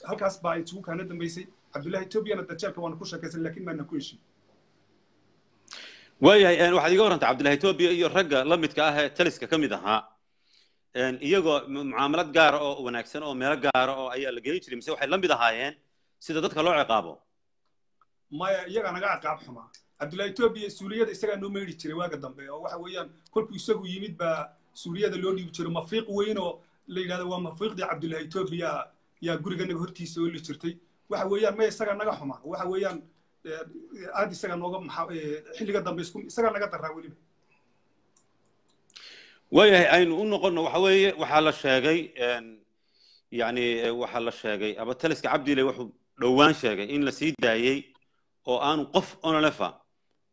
Halkaas baa isugu kaana dambaysay cabdullahi etoobiyana dajeelka waanu ku sheekaysan laakiin maana ku heshin. Waayahay waxaad iga warrantay cabdullahi etoobiya iyo ragga la midka ah ee taliska ka mid ahaa. Iyagoo mucaamalad gaara oo wanaagsan oo meelo gaara oo ayaa la gelin jiray mise waxay la mid ahaayeen sida dadka loo ciqaabo. Maya iyagaa naga ciqaab xumaa cabdullahi etoobiya suuliyada isagaa noo meydhi jiray waaga dambe oo waxa weeyaan kolkuu isagu yimid baa suuliyada loo dhiibi jiray mafiiq weyn oo la yidhahdo waa mafiiqdii cabdullahi etoobiya yaa guriganaga hortiisa ooli jirtay. Waxa weeyaan maya isagaa naga xumaa waxa weeyaan aad isagaa nooga xilliga dambe isku isagaa naga daraa weliba. Waayahay aynu u noqonno waxa weeye waxaa la sheegay yani waxaa la sheegay aba taliska cabdile wuxuu dhowaan sheegay in la sii daayey oo aanu qof onolefa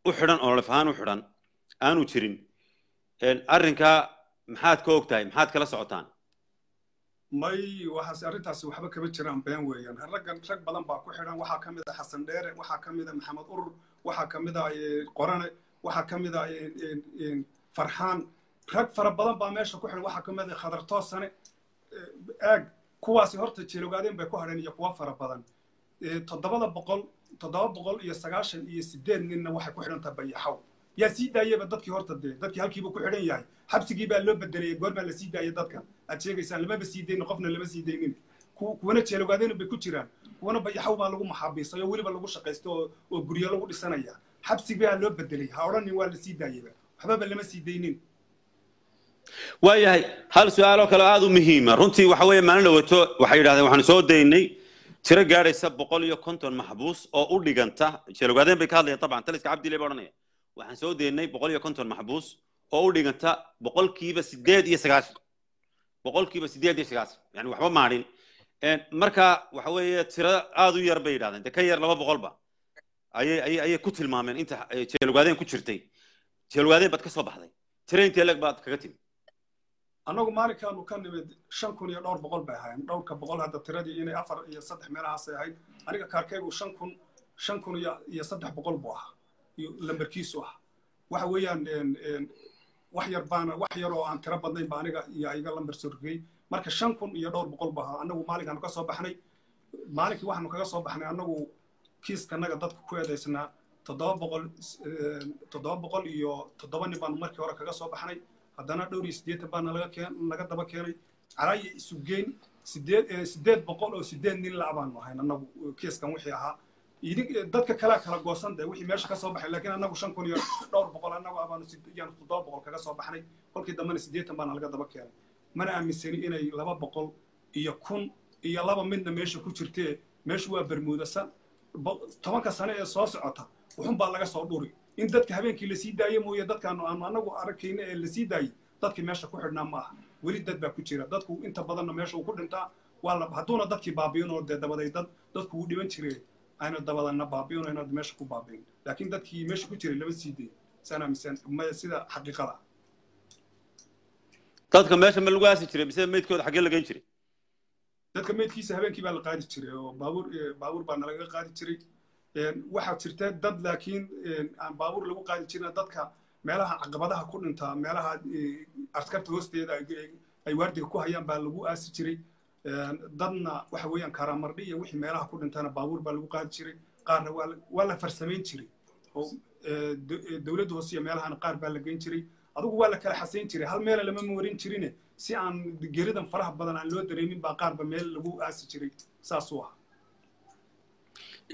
u xidhan onolef ahaan u xidhan aanu jirin arrinkaa maxaad ka og tahay maxaad kala socotaan? May waxaas arrintaasi waxba kama jiraan been weeyaan. Raggan rag badan baa ku xidhan. Waxaa ka mid a xasan dheere waxaa ka mid a maxamed urur waxaa ka mid a qorane waxaa ka mid a farxaan. Rag fara badan baa meesha ku xidhan. Waxaa ka mid a khadar toosane. Aag kuwaasi horta jeelogaadeen bay ku hadheen iyo kuwa fara badan. Toddobada boqol toddoba boqol iyo sagaashan iyo sideed ninna waxay ku xidhan tahay bayaxaw yaa sii daayaba dadkii horta dee dadkii halkiiba ku xidhan yahay. Xabsigii baa loo bedelay goormaa la sii daayay dadka. Aad sheegaysaan lamaba sii daynin qofna lama sii daynin. Kuwana jeelogaadeena bay ku jiraan. Kuwana bayaxaw baa lagu maxaabiisay oo weliba lagu shaqaysto oo guryo lagu dhisanaya. Xabsigii baa loo bedelay ha odhanin waa la sii daayaba waxbaba lama sii daynin. Waayahay hal su'aaloo kale aada u muhiima. Runtii waxa weeye maalin dhawato waxay yidhahdeen waxaanu soo daynay tiro gaadhaysa boqol iyo konton maxbuus oo u dhiganta jeelogaadeen bay ka hadlayaan dabcan taliska cabdile baa odhanaya waxaan soo daynay boqol iyo konton maxbuus oo u dhiganta boqolkiiba sideed iyo sagaashan. Boqolkiiba sideed iyo sagaashan. Yani waxba maadhin marka waxa weeye tiro aada u yar bay yidhahdeen de ka yar laba boqolba ayay ayay ayay ku tilmaameen inta jeelogaadeen ku jirtay. Jeelogaadeen baad ka soo baxday. Tiro baad kaga timi annagu maalinkaanu ka nimid shan kun iyo dhowr boqol bay ahaayeen. Dhowrka boqol hadda tiradii inay afar iyo saddex meelahaasay ahayd aniga kaarkaygu shan kun shan kun iyo saddex boqol buu ahaa. Iyo lambarkiisu ah waxa weeyaan wax yar baana wax yar oo aan tiro badnayn ba aniga iyo iga lambar sorgey marka shan kun iyo dhowr boqol buu ahaa. Annagu maalinkaanu ka soo baxnay. Maalinkii waxaanu kaga soo baxnay annagu kiiskanaga dadku ku eedaysnaa toddoba boqol toddoba boqol iyo toddoba nin baanu markii hore kaga soo baxnay haddana dhowr iyo siddeetan baana laga daba keenay. Calaayo isu geyn sideed sideed boqol oo sideed nin la baanu ahayn annagu kiiskan wixii ahaa. Dadka kalea kala goosan dee wixii meesha ka soo baxay laakiin annagu shan kun iyo dhowr boqol annagu abaanu iyaan toddoba boqol kaga soo baxnay. Kolkii dambena siddeetan baana laga daba keenay. Mana aaminsani inay laba boqol iyo kun iyo laba midna meesha ku jirtee meeshu waa bermuudasan tobanka sane ee soo socota wuxun baa laga soo dhuri in dadka habeenkii la sii daayo mooye dadkaanu aanu anagu arkayna ee la sii daayey dadkii meesha ku xidhnaa ma aha. Weli dad baa ku jira. Dadku inta badanna meesha uu ku dhintaa waa hadduuna dadkii baabi'in oo dee dabaday dad dadku uu dhiban jiray. Ayna dabadana baabi'in oo inaad meesha ku baabi'in. Laakiin dadkii meesha ku jiray lama sii day saan aaminsan maya sida xaqiiqada. Dadka meesha ma lagu aasi jiray mise meydkooda xaggee la geyn jiray? Dadka meydkiisa habeenkii baa la qaadi jiray oo baabuur baabuur baa nalaga qaadi jiray waxaa jirta dad laakiin aan baabuur lagu qaadi jirin dadka meelaha caqabadaha ku dhintaa meelaha askarta hoosteeda ay waardiga ku hayaan baa lagu aasi jiray. Dadna waxa weeyaan karamardhi iyo wixii meelaha ku dhintana baabuur baa lagu qaadi jiray. Qaarna waa la farsamayn jiray. Oo dowladda hoose iyo meelahana qaar baa la geyn jiray. Adugu waa la kala xasayn jiray. Hal meela lama marin jirine. Si aan geridan faraha badan aan loo dareemin baa qaarba meel lagu aasi jiray. Saasuu ah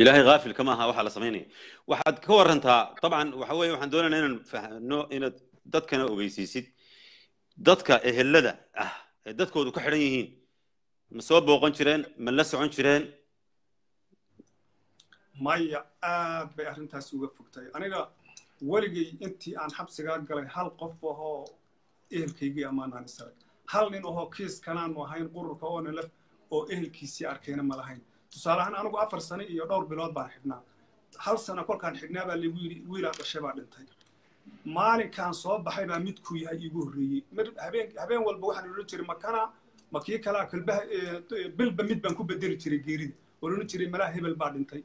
ilaahay haafil kama aha waxaa la samaynaya waxaad ka warantaa dabcan waxa weeye waxaan doonaynaa inaan fahno inaad dadkana ogeysiisid. Dadka ehelada ah ee dadkoodu ka xidhan yihiin ma soo booqan jireen ma la socon jireen? Maya aad bay arrintaasi uga fogtay. Aniga weligay intii aan xabsigaa galay hal qof ahoo ehelkaygii ammaanaan isarag hal nin ahoo kiis kanaanu ahayn qururka oo nilaf oo ehelkiisii arkayna ma lahayn tusaale ahaan anigu afar sano iyo dhowr bilood baan xidhnaa. Hal sano kolkaan xidhnaa baa lagu yidhi wiilaa dhashay baa dhintay. Maalinkan soo baxay baa midkuu yahay iigu horreeyey. Habeen habeen walba waxaan odhan jiray makana ma kalaa kalbaha bilba mid baan ku bedeli jiray geerida odhan jiray malaha hebel baa dhintay.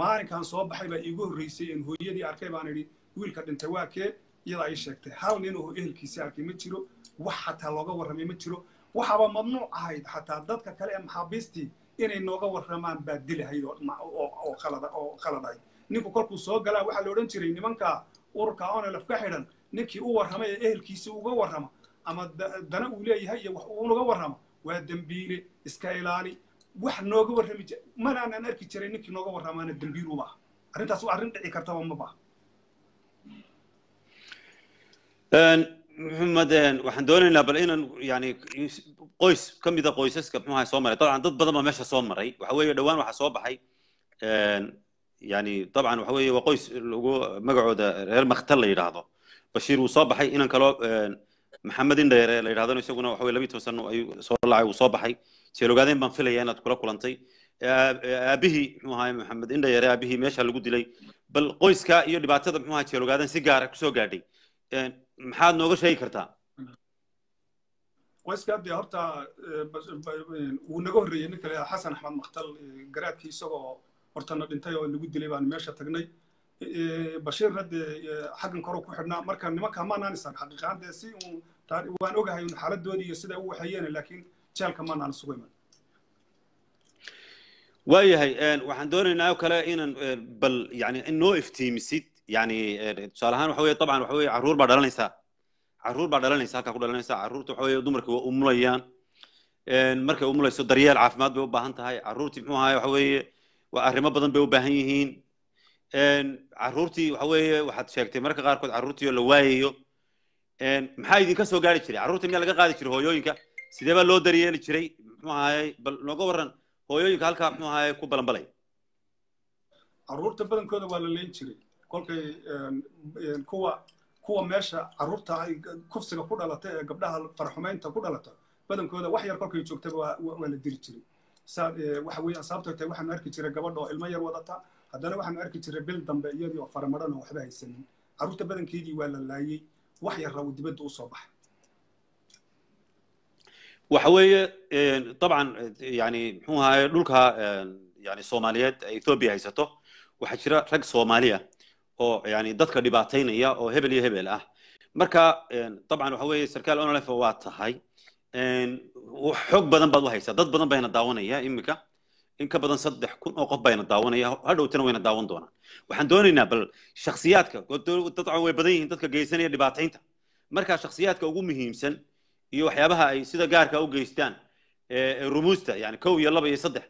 Maalinkan soo baxay baa iigu horreysay in hooyadii arkay baan idhi wiilka dhintay waa kee? Iyada ay sheegtay. Hal nin oo ehelkiisi arkay ma jiro. Wax xataa looga warramay ma jiro. Waxaaba mamnuuc ahayd xataa dadka kale ee maxaabiistii inay nooga warramaan baa dilahayd oo khalad ahayd ninku kolkuu soo galaa waxaa la odhan jiray nimanka ururka onelaf ka xidhan ninkii u warramay ee ehelkiisi uga warrama ama dana uu leeyahay iyo wax uunaga warrama waa dembiile iska ilaali wax nooga warrami jir manaanan arki jiray ninkii nooga warramaana dembiil uma aha arrintaas arrin dhici kartaba ma baha maxamed waxaan doonaynaa bal inaan yani qoys ka mida qoysaska muxuaha soo maray. Dabcan dad badan baa meesha soo maray. Waxa weeye dhowaan waxaa soo baxay. Yani dabcan waxa weeye waa qoys lagu magacooda reer maktal la yidhaahdo. Bashiir wuu soo baxay inan kaloo maxamed indheere la yidhahdona isaguna waxa weye labiyi toban sano ayuu soo lacay wuu soo baxay. Jeelogaadeen baan filaya inaad kula kulantay. Aabihii muxuu ahaay maxamed indheere aabihii meesha lagu dilay. Bal qoyska iyo dhibaatada muxuu ahaa jeelogaadeen si gaara ku soo gaadhay maxaad nooga sheegi kartaa? Qoyska dee horta wuu naga horreeyey ninka la xasan axmed maktal garaadkii isagoo hortana dhintay oo lagu dilay baan meesha tagnay. Bashiirna dee xaggan kore ku xidhnaa. Marka nimanka maanaan isan xaqiiqaan dee si uun waan ogahay xaaladoodii iyo sida u waxeeyeen laakiin jeelka maanaan isugu iman waayahay waxaan doonaynaa oo kale inaan bal yani inoo iftiimisid yani tusaale ahaan waxa weye dabcan waxa weye carruur baa dhalanaysaa carruur baa dhalanaysa halkaa ku dhalanaysa carruurta waxa weye dumarka waa umulayaan markay umulayso daryeel caafimaad bay u baahan tahay carruurtii muxuu ahaay waxa weeye waa arrimo badan bay u baahan yihiin carruurtii waxa weeye waxaad sheegtay marka qaarkood carruurtii oo la waayayo maxaa idinka soo gaari jiray carruurta miyaa laga qaadi jiray hooyooyinka sidee baa loo daryeeli jiray muxuu ahaayey bal nooga warran hooyooyinka halkaa muxuu ahaayey ku balanbalay carruurta badankooda waa la leyn jiray kolkay kuwa kuwa meesha carruurta ay kufsiga ku dhalata ee gabdhaha farxumaynta ku dhalata badankooda wax yar kolkay joogtaba waa la dili jiray. Waxa weeyaan sababtoo tahay waxaanu arki jiray gabadha oo ilmo yar wadata haddana waxaanu arki jiray bil dambe iyadii oo faramadhan oo waxba haysanin. Carruurta badankeedii waa la laayey wax yarra uu dibadda u soo baxay. Waxa weeye dabcan yani muxuu ahaye dhulka yani soomaaliyeed ethoobia haysato. Waxaa jira rag soomaaliya oo yani dadka dhibaataynaya oo hebel iyo hebel ah. Marka dabcan waxa weeye sarkaal onolef waa tahay xog badan baad u haysaa. Dad badan bayna daawanaya iminka. In ka badan saddex kun oo qof bayna daawanaya. Hadhowtana wayna daawan doonaan. Waxaan doonaynaa bal shakhsiyaadka dabcan way badan yihiin dadka geysanaya dhibaataynta. Marka shakhsiyaadka ugu muhiimsan iyo waxyaabaha ay sida gaarka u geystaan rumuusta yani kow iyo laba iyo saddex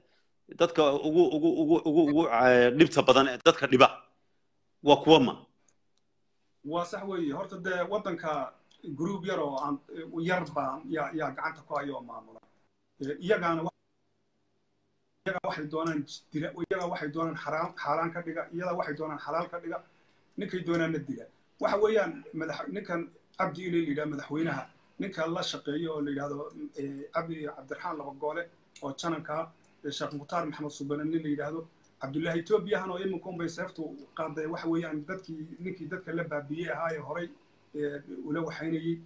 dadka ugu ugu ugu ugu ugu dhibta badan dadka dhiba waa kuwa ma. Waa sax weeye. Horta dee waddanka group yar oo aan yar baa yaa yaa gacanta ku haya oo maamula. Iyagaana iyaga waxay doonaan dila iyaga waxay doonaan xaraam xaaraan ka dhiga iyada waxay doonaan xalaal ka dhiga ninkay doonaanna dila waxa weeyaan madax ninkan cabdi ile la yidhaha madaxweynaha ninka la shaqeeyo oo la yidhahdo cabdi cabdiraxmaan labagoole oo jananka sheekh mukhtaar maxamed subane nin la yidhaahdo cabdullaahi etoobiyahan oo iminka unbay seeftu qaaday waxa weeyaan dadkii ninkii dadka la baabiyey ahaa ee horay ula waxaynayey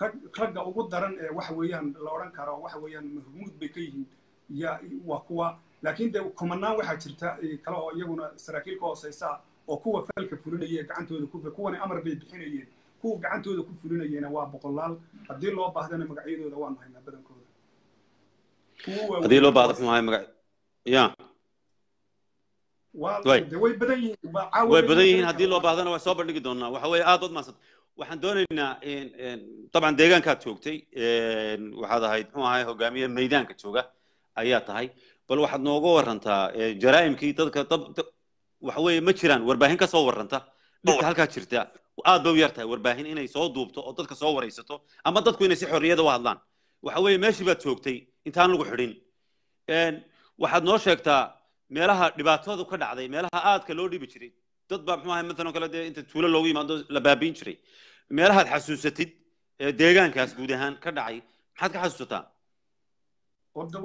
rag ragga ugu daran ee waxa weeyaan la odhan karo waxa weeyaan mahmuud bay ka yihiin. Ya waa kuwa. Laakiin dee kumanaan waxaa jirta kale oo iyaguna saraakiil ka hooseysa oo kuwa falka fulinaya gacantooda ku kuwani amar bay bixinayeen. Kuwa gacantooda ku fulinayena waa boqolaal. Haddii loo baahdana magacyadooda waanu haynaa badankooda. Haddii loo baahdo ya way. badan yihiin haddii loo baahdana waa soo bandhigi doonaa waxa weeye aad ood maasad. Waxaan doonaynaa dabcan deegaankaad joogtay waxaad ahayd muxuu ahay hogaamiye meydaanka jooga ayaa tahay. Bal waxaad nooga warantaa jaraa'imkii dadka waxa weeye ma jiraan warbaahin ka soo warranta. Dhibka halkaa jirta aad bay u yar tahay warbaahin inay soo duubto oo dadka soo waraysato ama dadku inay si xorriyada u hadlaan. Waxa weeye meeshii baad joogtay intaan lagu xidhin. Waxaad noo sheegtaa meelaha dhibaatadu ka dhacday meelaha aadka loo dhibi jiray dad baa muxuu ahay matalan kale dee inta tuulo loogu yimaado la baabiin jiray. Meelahaad xasuusatid ee deegaankaas guud ahaan ka dhacay maxaad ka xasuusataa? Horta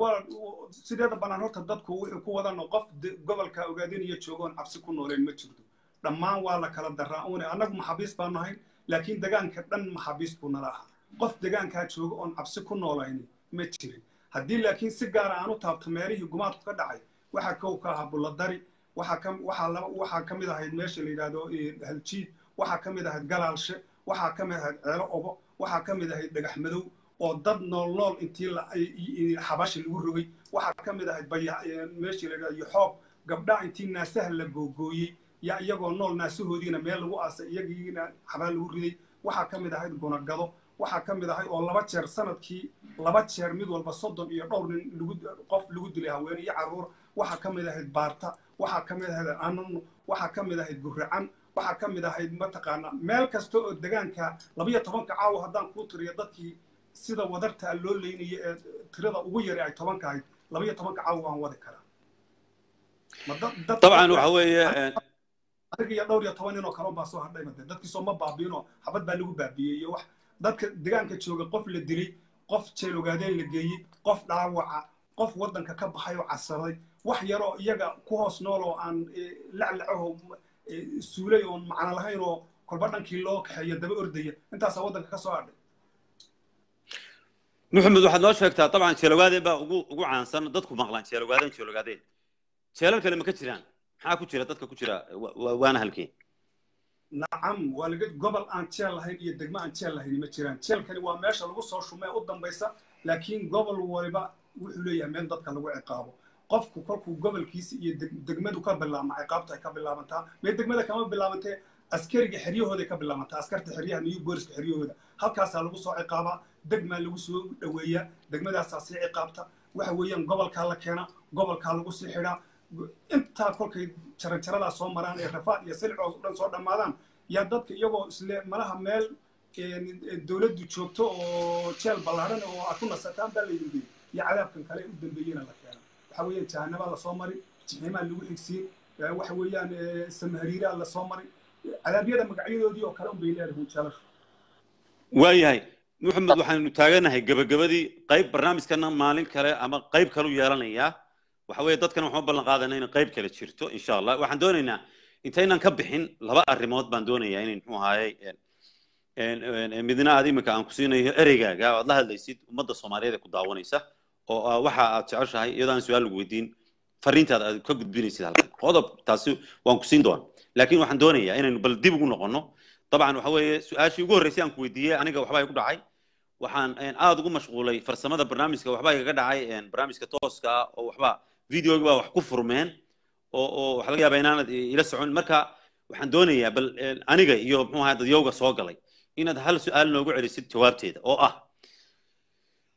sideeda bannaan horta dadku wuxuu ku wadan qof gobolka ogaadinaya joogoon cabsi ku nooleen ma jirto. Dhammaan waa la kala daraa une annagu maxaabiis baanu ahayn laakiin degaanka dhan maxaabiis buu nala ahaa. Qof degaankaa jooga oon cabsi ku noolayni ma jirin. Haddii laakiin si gaara aan u taabto meelihii gumaadku ka dhacay waxaa kow ka ahaa bulladari waxaa ka mid ahayd meesha la yidhaahdo haljiid waxaa ka mid ahayd galaalshe. Waxaa ka mid ahayd ceelo obo. Waxaa ka mid ahayd dhagax madow oo dad nool nool intii xabashi lagu rogay. Waxaa ka mid ahayd meesha la yidhahdo yoxoob gabdhaa intii naasaha la googooyey yaa iyagoo nool naasahoodiina meel lagu aasay iyagiina xabaa lagu riday. Waxaa ka mid ahayd gunagado waxaa ka mid ahay oo laba jeer sannadkii laba jeer mid walba soddon iyo dhowr nin qof lagu dilay haweene iyo carruur waxaa ka mid ahayd baarta waxaa ka mid ahayd anunu waxaa ka mid ahayd guracan waxaa ka mid ahayd mataqaana. Meel kasta oo degaanka labayo tobanka caawa haddaan kuu tiriyo dadkii sida wadarta loo leynayo ee tirada ugu yari ay tobanka ahayd labayo tobanka caawa waan wadi karaa. Waxa weeye adiga iyo dhowr iyo toban nin oo kale baa soo hadhay made dadkiisoo ma baabiinoo xabad baa lagu baabiyey iyo wax dadka degaanka jooga qof la dilay qof jeelogaadeen la geeyey qof dhaawaca qof waddanka ka baxay oo casaday wax yaroo iyaga ku hoos nool oo aan laclacaho suulay oon macno lahayn oo kolba dhankii loo kaxeeyo daba ordaya intaasaa waddanka ka soo hadhay maxamed waxaad noo sheegtaa dabcan jeelogaadeen baa ugu ugu caansan dadku maqlaan jeelogaadeen jeelogaadeen jeelal kale ma ka jiraan? Maxaa ku jira? Dadka ku jira waana halkee nacam waa laga gobol aan jeel lahayn iyo degmo aan jeel lahayn ma jiraan. Jeelkani waa meesha lagu soo shumee u dambaysa laakiin gobol waliba wuxuu leeyahay meel dadka lagu ciqaabo. Qofku kolkuu gobolkiisa iyo degmadu ka bilaabma ciqaabtu ay ka bilaabantaa mee degmada kama bilaabantee askariga xeryahooday ka bilaabantaa askarta xeryaha new booliska xeryahooda halkaasaa lagu soo ciqaabaa degmaa lagu soo dhoweeyaa degmadaasaa sii ciqaabta. Waxa weeyaan gobolkaa la keena gobolkaa lagu sii xidhaa intaa kolkay jaranjaradaa soo maraan ee rafaad iyo silcoos dhan soo dhammaadaan yaa dadka iyagoo isle malaha meel dowladdu joogto oo jeel ballaadhan oo aad ku nasataan baa laydin geeyey iyo cadaabkan kale u dambeeyena la keena. Waxa weeyaan jahanabaa la soo mari jixiimaa lagu xigsiin waxa weeyaan samahariiraa la soo mari. Cadaabyada magacyadoodii oo kale unbay leedahay jeelashu waayahay maxamed waxaanu taaganahay gebagabadii qayb barnaamijkana maalin kale ama qayb kale u yeelanayaa waxa weeye dadkan waxaan ballan qaadanaa inay qayb kale jirto insha allah waxaan doonaynaa intaynan ka bixin laba arrimood baan doonayaa inay muxuu ahaayey midna aad iminka aan ku siinayo ereygaaga aad la hadlaysid ummadda soomaaliyeed ee ku daawanaysa oo waxa aad jeceshahay iyadoo aan su'aal lagu weydiin fariintaada aad ka gudbinaysid halkan. Qodob taasi waan ku siin doona laakiin waxaan doonayaa inaynu bal dib ugu noqono dabcan waxa weeye su'aashii ugu horreysay aan ku weydiiyey aniga waxbaa igu dhacay. Waxaan aada ugu mashquulay farsamada barnaamijka waxbaa igaga dhacay barnaamijka tooska ah oo waxba videogi baa wax ku furmeen oo oo waxa laga yaabaa inaanad ila socon. Marka waxaan doonayaa bal aniga iyo muxuu ahaa dadyowga soo galay inaad hal su'aal noogu celisid jawaabteeda oo ah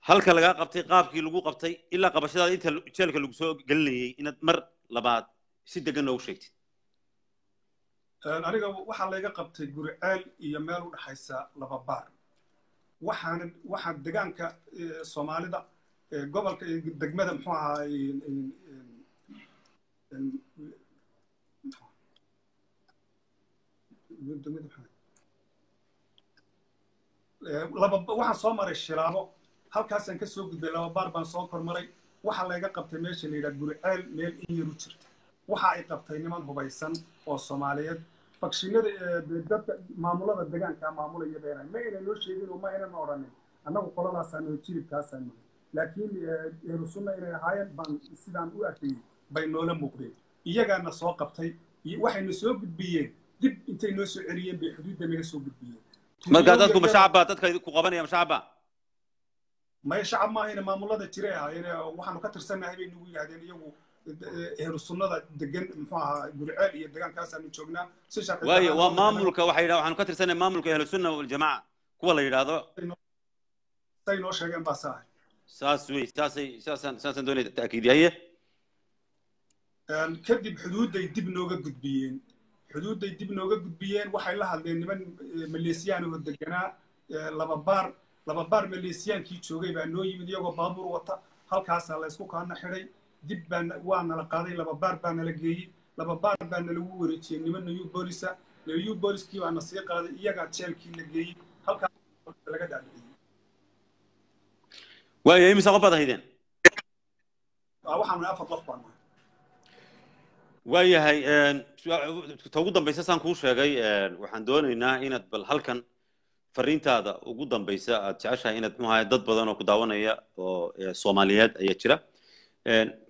halka lagaa qabtay qaabkii lagu qabtay ilaa qabashadaada inta jeelka lagu soo gelinayay inaad mar labaad si degan noogu sheegtid. Aniga waxaa layga qabtay guriceel iyo meel u dhexaysa laba baar. Waxaana waxaa degaanka soomaalida gobolka degmada muxuu ahaa laba waxaan soo maray shilaabo. Halkaasaan ka soo gudbay laba baar baan soo kormaray waxaa layga qabtay meesha la yidhaha guriceel meel in yaru jirta. Waxa ay qabtay niman hubaysan oo soomaaliyeed. Fakshinada dadka maamulada degaanka maamulaya beenay ma ayna noo sheegin oo ma aynan odhanin annagu qoladaasaano jilibkaasaano laakiin ehlu sunna inay ahaayeen baan sidaan u arkayay bay noola muuqdeen iyagaana soo qabtay waxayna soo gudbiyeen dib intay noo soo celiyeen bay xuduudda naga soo gudbiyeen. Marka dadku mashacabba dadka ku qabanaya mashacabba maya shacab maahayna maamulada jiray ahaayeen waxaanu ka tirsannahay bay nagu yidhahdeen iyagu ehlu sunnada degan muxuu ahaa guriceel iyo degaankaasanu joognaa si sharci waayo waa maamulka waxay yidhaha waxaanu ka tirsannahay maamulka ahlu sunna waljamaaca kuwa la yidhaahdo. Say noo sheegeen baa saahay saas wey saasay saasaan saasaan doonaya ta'kiidiyaye kadib xuduudday dib nooga gudbiyeen. Xuduudday dib nooga gudbiyeen waxay la hadleen niman maleesiyaan oo deganaa laba baar. Laba baar maleesiyaankii joogay baa noo yimid iyagoo baabuur wata. Halkaasaa la ysku kaana xidhay dib baa waa nala qaaday laba baar baa nala geeyey. Laba baar baa nalagu wareejiyey. Niman new boolisa. New booliskii baa na sii qaaday. Iyagaa jeelkii la geeyey. Halkaas laga dhaadhiciyey waayo imise qof baad haydeen waxaan afar qof baan waayahay ta ugu dambaysa saan kuu sheegay waxaan doonaynaa inaad bal halkan fariintaada ugu dambaysa aad jeceshahay inaad muxuu ahay dad badan oo ku daawanaya oo soomaaliyeed ayaa jira.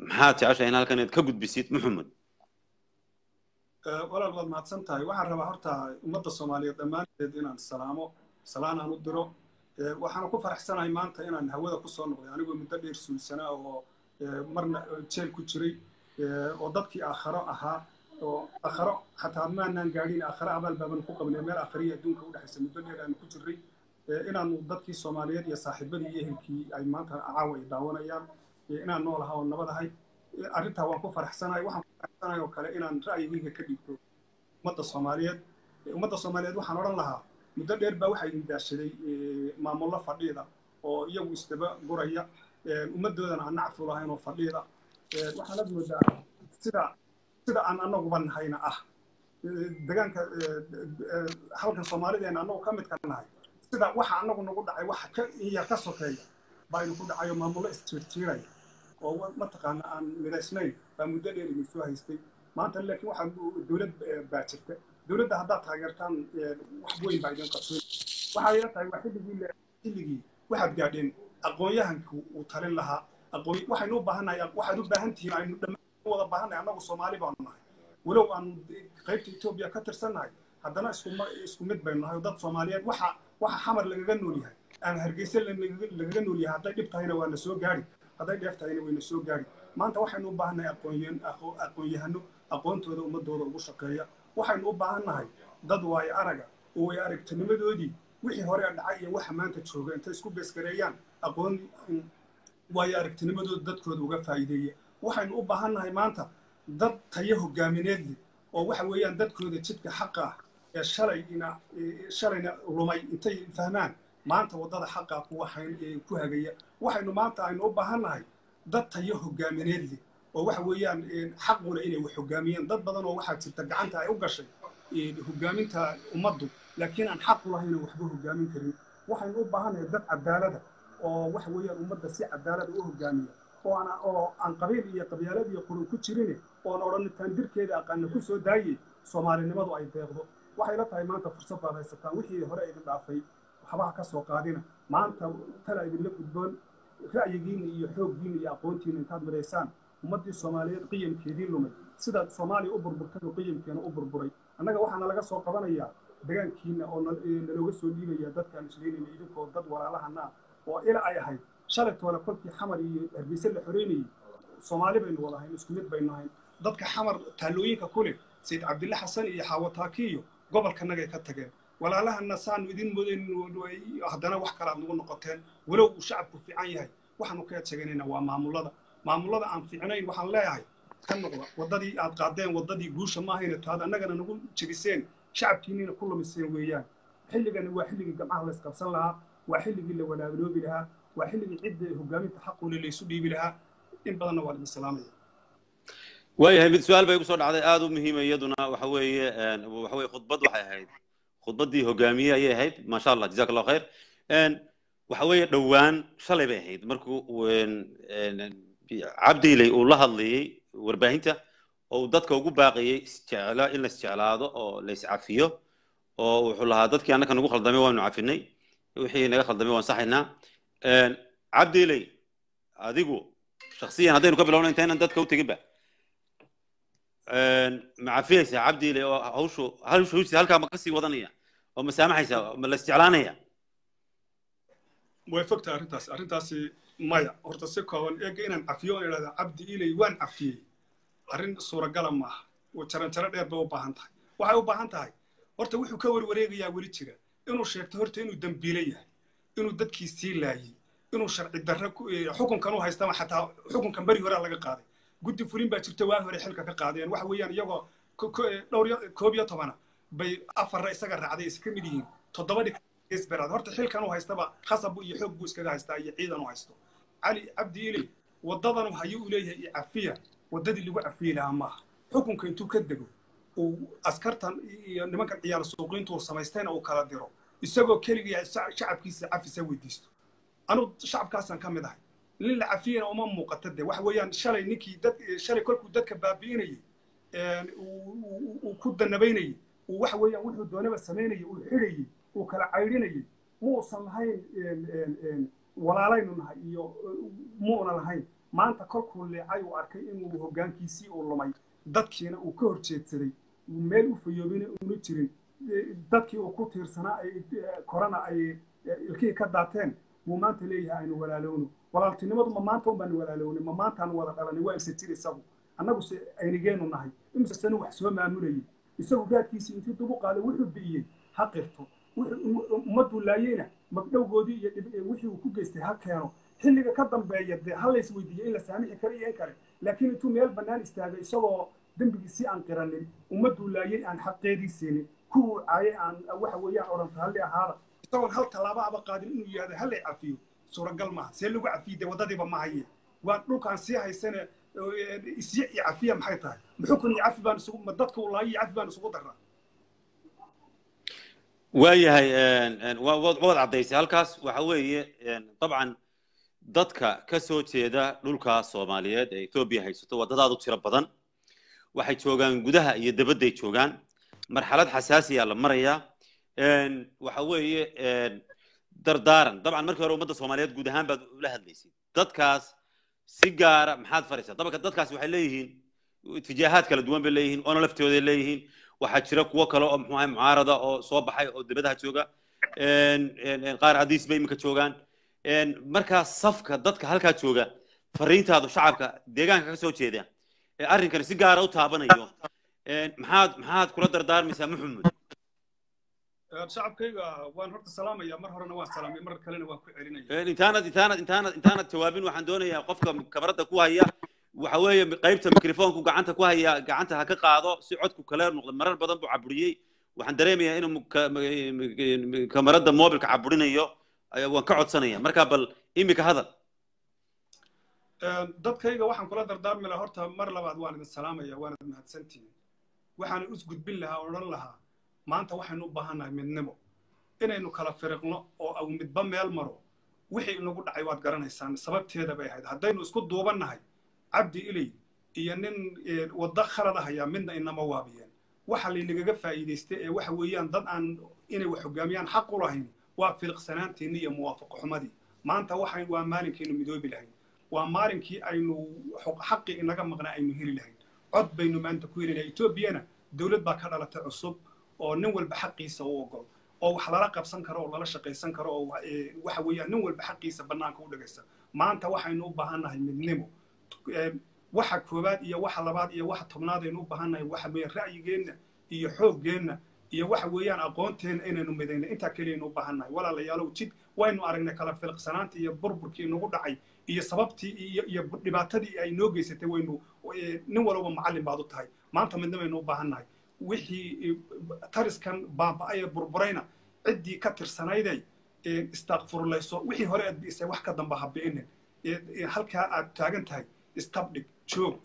Maxaad jeceshahay in halkan inaad ka gudbisid maxamed? Walaal waad mahadsan tahay. Waxaan rabaa horta ummadda soomaaliyeed dhammaanteed inaan salaamo salaan aan u diro. Waxaana ku faraxsanahay maanta inaan hawada ku soo noqday. Anigoo muddo dheer suulsanaa oo marna jeel ku jiray oo dadkii aakharo ahaa oo aakharo xataa maanaan gaadhin aakharo abaal baaban ku qabnay meel aakhariya adduunka udhexaysa muddo dheer aanu ku jirray inaanu dadkii soomaaliyeed iyo saaxiibadii iyo ehelkii ay maanta caawa ay daawanayaan inaan nool ahaa oo nabadahay. Arrintaa waan ku faraxsanahay waxaan ku faraxsanahay oo kale inaan ra'yigayga ka dhigto ummadda soomaaliyeed. Ummadda soomaaliyeed waxaan odhan lahaa muddo dheer baa waxaa idin daashaday maamullo fadhiida oo iyagu isdaba guraya. Ummaddoodana aan nacfu lahayn oo fadhiida waxaanad moodaa sida sida aan anaguba nahayna ah. Degaanka halkan soomaalideena annagu ka midka nahay. Sida waxa anagu nagu dhacay waxa ka iya ka sokeeya baa idinku dhacayo maamullo isjiirjiiraya oo mataqaana aan midaysnayn baa muddo dheer idin soo haystay. Maanta laakiin waxaa dowlad baa jirta dowladda haddaad taageertaan wax weyn baa idin qabsoon waxaa ila tahay waa xilligii xilligii waxaad gaadheen aqoon-yahanku uu talin lahaa waxaynu u waxaad u baahan tihiin aynu dhammaan wada baahannahay annagu soomaali baanu nahay. Walow aanu qaybta etoobiya ka tirsannahay haddana isku mid baynu nahay. Dad soomaaliyeed waxa waxa xamar lagaga nool yahay. Ama hargeysa lagaga nool yahay hadday dhib tahayna waa na soo gaari. Hadday dheef tahayna wayna soo gaari. Maanta waxaynu u baahannahay aqoon-yahano aqoontooda ummadooda ugu shaqeeya. Waxaynu u baahannahay dad waayo araga oo way aragtinimadoodii. Wixii hore dhacay iyo waxa maanta jooga intay isku beesgareeyaan aqoon waayo aragtinimadooda dadkooda uga faa'iideeya waxaynu u baahannahay maanta dad tayo hogaamineed leh oo waxa weeyaan dadkooda jidka xaqa ee shalayna shalayna lumay intay fahmaan maanta waddada xaqa ku waxayn ku hagaya? Waxaynu maanta aynu u baahannahay dad tayo hogaamineed leh oo waxa weeyaan xaquna inay wax hogaamiyaan dad badan oo waxaa jirta gacanta ay u gashay hogaaminta ummaddu laakiin aan xaq u lahayn waxba hogaamin karin waxaynu u baahannahay dad cadaalada oo waxa weeyaan ummadda si cadaalada u hogaamiya oo aan oo aan qabiil iyo qabyaalad iyo qurun ku jirin oon odhan taandirkeeda aqaana ku soo daayey soomaalinimadu ay deeqdo waxay la tahay maanta fursad baad haysataan wixii hore idin dhaafay waxbaha ka soo qaadina. Maanta tala idinla gudboon ra'yigiina iyo xooggiina iyo aqoontiina intaad midaysaan ummaddii soomaaliyeed qiyamkeedii lumay. Sidaad soomaaliya u burburtay oo qiyamkeena u burburay. Annaga waxaana laga soo qabanayaa degaankiina oo nalooga soo dhiibaya dadkaan isleynayna idinkoo dad walaalahana oo ila ay ahayd shalaytoole kolkii xamar iyo hargeysa la xoreynayay soomaali baynu wada ahayn isku mid baynu ahayn. Dadka xamar taallooyinka ku leh sayid cabdille xasan iyo xaawataaki iyo gobolkanagay ka tageen. Walaalahana saanu idin moodayn haddana wax kale aad nagu noqoteen. Walow uu shacabku fiican yahay waxaanu ka eedsheganayna waa maamullada maamullada aan fiicnayn waxaan leeyahay ka noqda waddadii aad qaadeen waddadii guusha maahayna taad annagana nagu jebiseen shacabkiinina ku lumiseen weeyaan. Xilligani waa xilligii gamcaha la isqabsan lahaa waa xilligii la walaabnoobi lahaa waa xilligii cidda hogaaminta xaqule laysu dhiibi lahaa. In badanna waa idin salaamaya waayahay mid su'aal bay igu soo dhacday aada u muhiima iyaduna. Waxa weeye waxa weye khudbad waxay ahayd. Khudbaddii hogaamiye ayay ahayd. Maasha allah jazak allahu khayr waxa weeye dhowaan shalay bay ahayd. Markuu cabdiiley uu la hadlayey warbaahinta oo uu dadka ugu baaqayey isjecla in la isjeclaado oo la iscafiyo oo wuxuu lahaa dadkii annaka nagu khaldamay waanu cafinay wixii naga khaldamay waan saxaynaa. Cabdiiley adigu shaksiyan haddaynu ka bilowna intaynan dadka u teginba ma cafiyaysaa cabdiiley oo hawshu hawshu halkaa ma ka sii wadanaya oo ma saamaxaysaa ma la isjeclaanaya way fogtahay arrintaas arrintaasi maya. Horta si kooban eega inaan cafiyo oon idhahda cabdi ilay waan cafiyey. Arrin suuragala maaha. Jaranjaro dheer bay u baahan tahay. Waxay u baahan tahay. Horta wuxuu ka warwareegayaa weli jira inuu sheegto horta inuu dembiile yahay inuu dadkii sii laayey inuu sharci darro xukunkan u haystama xataa xukunkan beri horea laga qaaday. Guddi fulin baa jirta waa hore xilka ka qaadeen. Waxa weeyaan iyagoo dhowr koob iyo tobana bay afarra isaga raacday iska mid yihiin. Toddobadii isberaad horta xilkan u haystaba khasab iyo xoog buu iskaga haystaa iyo ciidan u haysto. Cali cabdi iley waddadanu hayo uu leeyahay iyo cafiya. Waddadii lagu cafiyi lahaa maaha. Xukunka intuu ka dego uu askartan iyo nimankan ciyaal suuqiintu samaystayna uu kala diro isagoo keligiya shacabkiisa cafisa weydiisto. Anugu shacabkaasaan ka mid ahay. Nin la cafiyana uma muuqata de waxa weeyaan shalay ninkii dad shalay kolkuu dadka baabi'inayay uu ku danabaynayay uu waxa weeyaan wuxuu doonaba samaynayay uu xidhayay uu kala caydhinayay muusan lahayn walaalaynu nahay iyo muuna lahayn. Maanta kolkuu leecay uu arkay inuu hoggaankiisii uu lumay. Dadkiina uu ka horjeedsaday meel u fayoobina uuna jirin. Dadkii uu ku tiirsanaa korana ay ilkihii ka daateen buu maanta leeyahay aynu walaalowno walaaltinimadu ma maanta un baanu walaalownay ma maantaanu wada dhalanay waa imse jir isagu. Annagu se aynigeenu nahay. Imse sanu wax soo maamulayay. Isagu raadkiisii intii dubu qaaday wuxuu bi'iyey ha qirto. Ummaduu laayeyna magdhowgoodii iyo wixii uu ku geystay ha keeno. Xilliga ka dambeeya dee ha lays weydiiyo in la saamixi karo iyo in kale laakiin intuu meel bannaan istaagay isagoo dembigiisii aan qiranin ummaduu laayey aan xaqeedii siinin kuwuu caayay aan waxa weeyaan odhanta halli ahaada. Isagoon hal tallaaba aba qaadin inuu yihahdo hallay cafiyo. Suuragal maaha see lagu cafiyey dee waddadiiba ma haye waa dhulkaan sii haysane isya iyo cafiya maxay tahay? Muxukun iyo cafi baan isugu ma dadka uu laayo iyo cafi baan isugu daraa waayahay waad caddaysay. Halkaas waxa weeye dabcan dadka ka soo jeeda dhulka soomaaliyeed ee ethoobiya haysato waa dad aad u tiro badan waxay joogaan gudaha iyo dabadday joogaan. Marxalad xasaasiya la marayaa. Waxa weeye dardaaran. Dabcan markii hore ummadda soomaaliyeed guud ahaan baad ula hadlaysay dadkaas si gaara maxaad faraysaa dabka dadkaas waxay leeyihiin itijaahaad kala duwan bay leeyihiin oona laftooday leeyihiin. Waxaa jira kuwo kale oo muxuu mucaarada oo soo baxay oo dibadaha jooga. Qaar adiis bay iminka joogaan. Markaa safka dadka halkaa jooga fariintaadu shacabka deegaanka ka soo jeeda ee arrinkani si gaara u taabanayo. Maxaad maxaad kula dardaarmaysaa muxamed shacabkayga waan horta salaamaya mar horena waan salaamay mar kalena waan ku celinaya intaanad intaanad intaanad intaanad jawaabin waxaan doonayaa qofka kamarada ku haya. Waxa weeye qaybta mikrofoonku gacanta ku haya gacanta ha ka qaado si codku kale noqdo marar badan buu caburiyey. Waxaan dareemayaa inuu kamarada mobilka caburinayo waan ka codsanaya marka bal imika hadal dadkayga waxaan kula dardaarmi lahaa horta mar labaad waan idin salaamaya waanad mahadsantihiin waxaan is gudbin lahaa oo odhan lahaa maanta waxaynu u baahannahay midnimo. Inaynu kala firiqno oo aw midba meel maro wixii inagu dhacay waad garanaysaan sababteeda bay ahayd. Haddaynu isku duubannahay cabdi iley iyo nin waddo khalad ahayaa midna inama waabiyeen. Waxa laynagaga faa'iidaystay ee waxa weeyaan dad aan inay wax hoggaamiyaan xaq u lahayn waa filiqsanaanteennii iyo muwaafaqo xumadii. Maanta waxay waa maalinkaynu midoobi lahayn waa maalinkii aynu xaqii inaga maqnaa aynu heli lahayn. Cod baynu maanta ku heli etoobiyana dowlad baa ka dhalatay cusub oo nin walba xaqiisa u ogol oo wax lala qabsan karo oo lala shaqaysan karo oo waxa weeyaan nin walba xaqiisa bannaanka u dhagaysta maanta waxaynu u baahannahay midnimo. Waxa koowaad iyo waxa labaad iyo waxa tobnaad aynu u baahannahay waxa weeyaan ra'yigeenna iyo xooggeenna iyo waxa weeyaan aqoonteenna inaynu midayna. Intaa keliyaynu u baahannahay walaalayaalow jid waynu aragnay kala filiqsanaantii iyo burburkii nagu dhacay iyo sababtii iyo dhibaatadii ay noo geysatay waynu nin walba macallin baad u tahay. Maanta midnimaynu u baahannahay wixii tariskan baaba'aya burburayna ciddii ka tirsanayday istakfurlayso wixii hore aad bi'isay wax ka damba ha bi'inin. Halkaa aad taagan tahay istabdhig joog.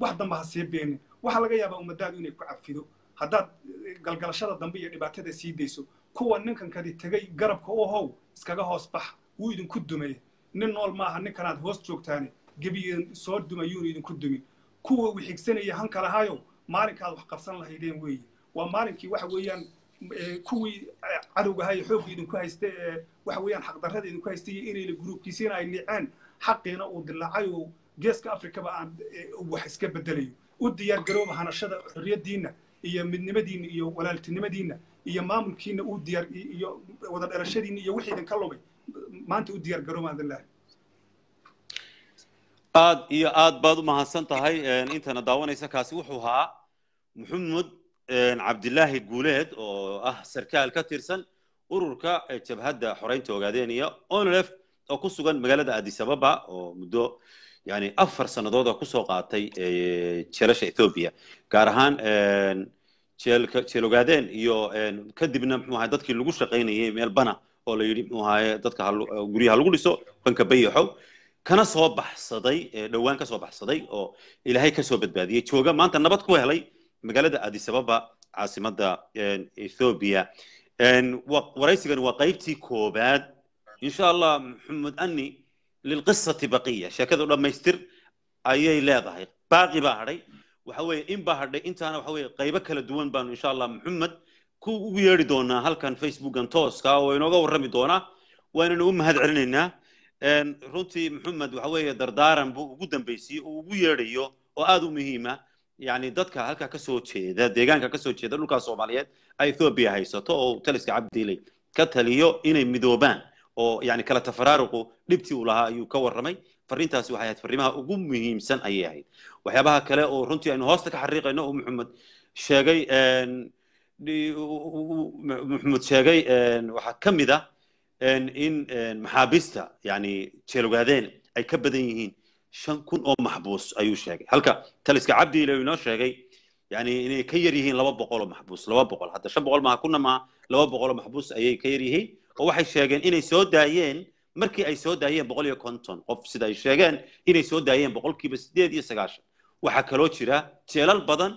Wax damba ha sii bi'inin. Waxaa laga yaabaa ummadaadu inay ku cafido haddaad galgalashada dambe iyo dhibaatada sii dayso kuwa ninkankadi tegay garabka u how iskaga hoos bax wuu idinku dumay nin nool maaha ninkanaad hoos joogtaane gebigan soo dumayuunu idinku dumin kuwa wixigsanaya hanka lahayo maalinkaad wax qabsan lahaydeen weeye waa maalinkii waxa weeyaan kuwii cadowgahayo xoogga idinku haysta ee waxa weeyaan xaqdarrada idinku haystay iyo inayna gruubkiisiina ay niceen xaqiina uu dilaacay geeska afrikaba aan wax iska bedelayo. U diyaar garooba hanashada xorriyaddiinna iyo midnimadiinna iyo walaaltinimadiinna iyo maamulkiinna u diyaar iyo wada dhalashadiinna iyo wixii idinka lumay maanta u diyaar adillahi aad iyo aad baad u mahadsan tahay intana daawanaysa kaasi wuxuu ahaa maxamed cabdilaahi guuleed oo ah sarkaal ka tirsan ururka jabhadda xoreynta ogaadeniya onlef oo ku sugan magaalada addis ababa oo muddo yani afar sannadood oo ku soo qaatay jeelasha ethoobia gaar ahaan jeel ogaadeen iyo kadibna muxuu ahay dadkii lagu shaqaynayay meel bana oo la yidhi dadka guryaha lagu dhiso banka bayaxow kana soo baxsaday dhowaan ka soo baxsaday oo ilaahay ka soo badbaadiyey. Jooga maanta nabad ku helay magaalada addis ababa caasimadda ethoobia waraysigani waa qaybtii koobaad insha allah maxamed ani lilqisati baqiya. Sheekadu dhammaystir ayay leedahay. Baaqi baa hadhay. Waxa weeye in baa hadhay intaana waxa weeye qaybo kala duwan baanu insha allah maxamed ku ugu yeedhi doonaa halkan facebookan tooska oo inooga warrami doonaa waananu u mahad celinaynaa runtii maxamed waxa weeye dardaaran buu ugu dambeysiyey oo ugu yeedhayo oo aada u muhiima. Yani dadka halkaa ka soo jeeda deegaanka ka soo jeeda dhulkaa soomaaliyeed ay ethoobia haysato oo taliska cabdiiley ka taliyo inay midoobaan oo yani kala tafaraaruqu dhibtii uu lahaa ayuu ka warramay. Farriintaasi waxay ahayd farriimaha ugu muhiimsan ayay ahayd. Waxyaabaha kale oo runtii aynu hoosta ka xariiqayno oo maxamed sheegay maxamed sheegay waxaa ka mid ah in maxaabiista yani jeelogaadeen ay ka badan yihiin shan kun oo maxbuus ayuu sheegay. Halka taliska cabdiile inoo sheegay yani inay ka yar yihiin laba boqol oo maxbuus laba boqol. Hadda shan boqol maaha kuna maaha laba boqol oo maxbuus ayay ka yar yihiin. Oo waxay sheegeen inay soo daayeen markii ay soo daayeen boqol iyo konton qof sida ay sheegeen inay soo daayeen boqolkiiba sideed iyo sagaashan. Waxaa kaloo jira jeelal badan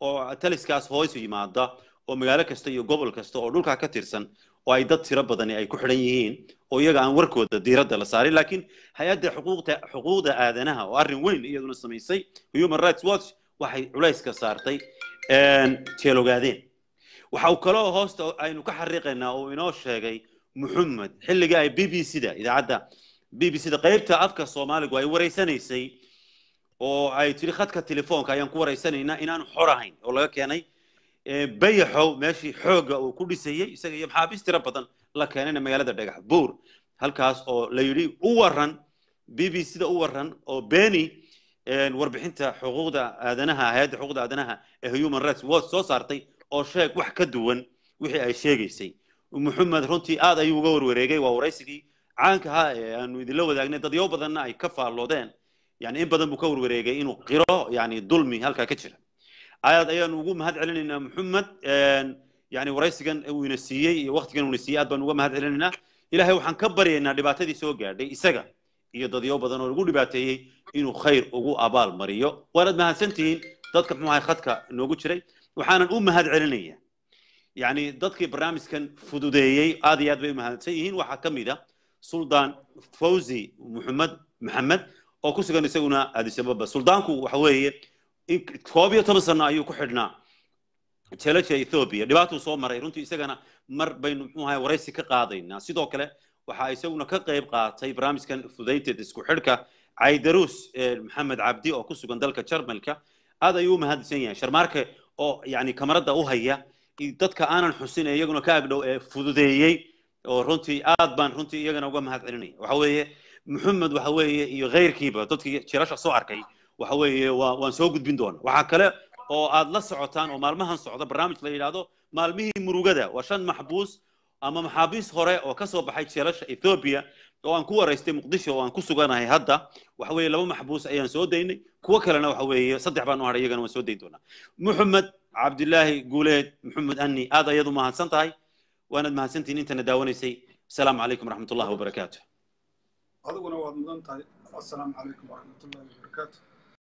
oo taliskaas hoos yimaada oo magaalo kasta iyo gobol kasta oo dhulkaa ka tirsan oo ay dad tiro badani ay ku xidhan yihiin oo iyaga aan warkooda diiradda la saarin. Laakiin hay'adda xuquuqda xuquuqda aadanaha oo arrin weyn iyaduna samaysay human rights watch waxay culayska saartay jeelogaadeen waxa uu kaloo hoosta aynu ka xariiqaynaa oo inoo sheegay muxamed xilligii ay b b c da idaacadda b b c qaybta afka soomaaligu ay wareysanaysay oo ay tiri khadka telefoonka ayaan ku wareysanaynaa inaanu xor ahayn oo laga keenay bayaxow meeshii xoogga uu ku dhisayey isaga iyo maxaabiis tiro badan la keenayna magaalada dhagax buur. Halkaas oo la yidhi u waran b b c da u waran oo beni warbixinta xuquuqda aadanaha hay'adda xuquuqda aadanaha ee human rights watch soo saartay oo sheeg wax ka duwan wixii ay sheegaysay. Maxamed runtii aad ayuu uga warwareegay waa waraysigii. Caanka ahaa ee aanu idinla wadaagnay dadyo badanna ay ka faalloodeen yani in badan buu ka warwareegay inuu qiro yani dulmi halkaa ka jira aad ayaanu ugu mahad celinaynaa maxamed yani waraysigan uu ina siiyey iyo waktigan uu ina siiyey aad baan uga mahad celinaynaa waxaan ka baryaynaa dhibaatadii soo gaadhay isaga iyo dadyo badan oo lagu dhibaateeyey inuu khayr ugu abaal mariyo. Waanaad mahadsantihiin dadka muxuu ahay khadka noogu jiray? Waxaanan u mahad celinaya. Yani dadkii barnaamijkan fududeeyey aad iyo aad bay umahadsan yihiin. Waxaa ka mid a suldaan fawzi muxamed maxamed oo ku sugan isaguna addis ababa. Suldaanku waxa weeye koob iyo toban sano ayuu ku xidhnaa. Jeelasha ethoobia dhibaatuu soo maray. Runtii isagana mar baynu muxuu ahay waraysi ka qaadaynaa. Sidoo kale waxaa isaguna ka qayb qaatay barnaamijkan fudaynteed isku xidhka caydaruus maxamed cabdi oo ku sugan dalka jarmalka. Aad ayuu u mahadsan yahay. Sharmaarke oo yani kamarada u haya dadka aanan xusin ee iyaguna ka agdhow ee fududeeyey oo runtii aad baan runtii iyagana uga mahad celinaya waxa weeye maxamed waxa weeye iyo keyrkiiba dadkii jirasha soo arkay waxa waan soo gudbin doona. Waxaa kale oo aad la socotaan oo maalmahan socda barnaamij la yidhaahdo maalmihii murugada. Waa shan maxbuus ama maxaabiis hore oo ka soo baxay jeelasha ethoobia oo aan ku waraystay muqdisho oo aan ku suganahay hadda. Waxa weeye laba maxbuus ayaan soo daynay. Kuwo kalena waxa weeye saddex baan u hadhay iyagana waan soo dayn doonaa. Maxamed cabdilaahi guuleed maxamed ani aad ayaad u mahadsan tahay. Waanaad mahadsantihiin intana daawanaysay. Asalaamu calaykum waraxmat wabarakaatu adiguna waad mudan tahay. Assalaamu calaykum waraxmat wabarakaatu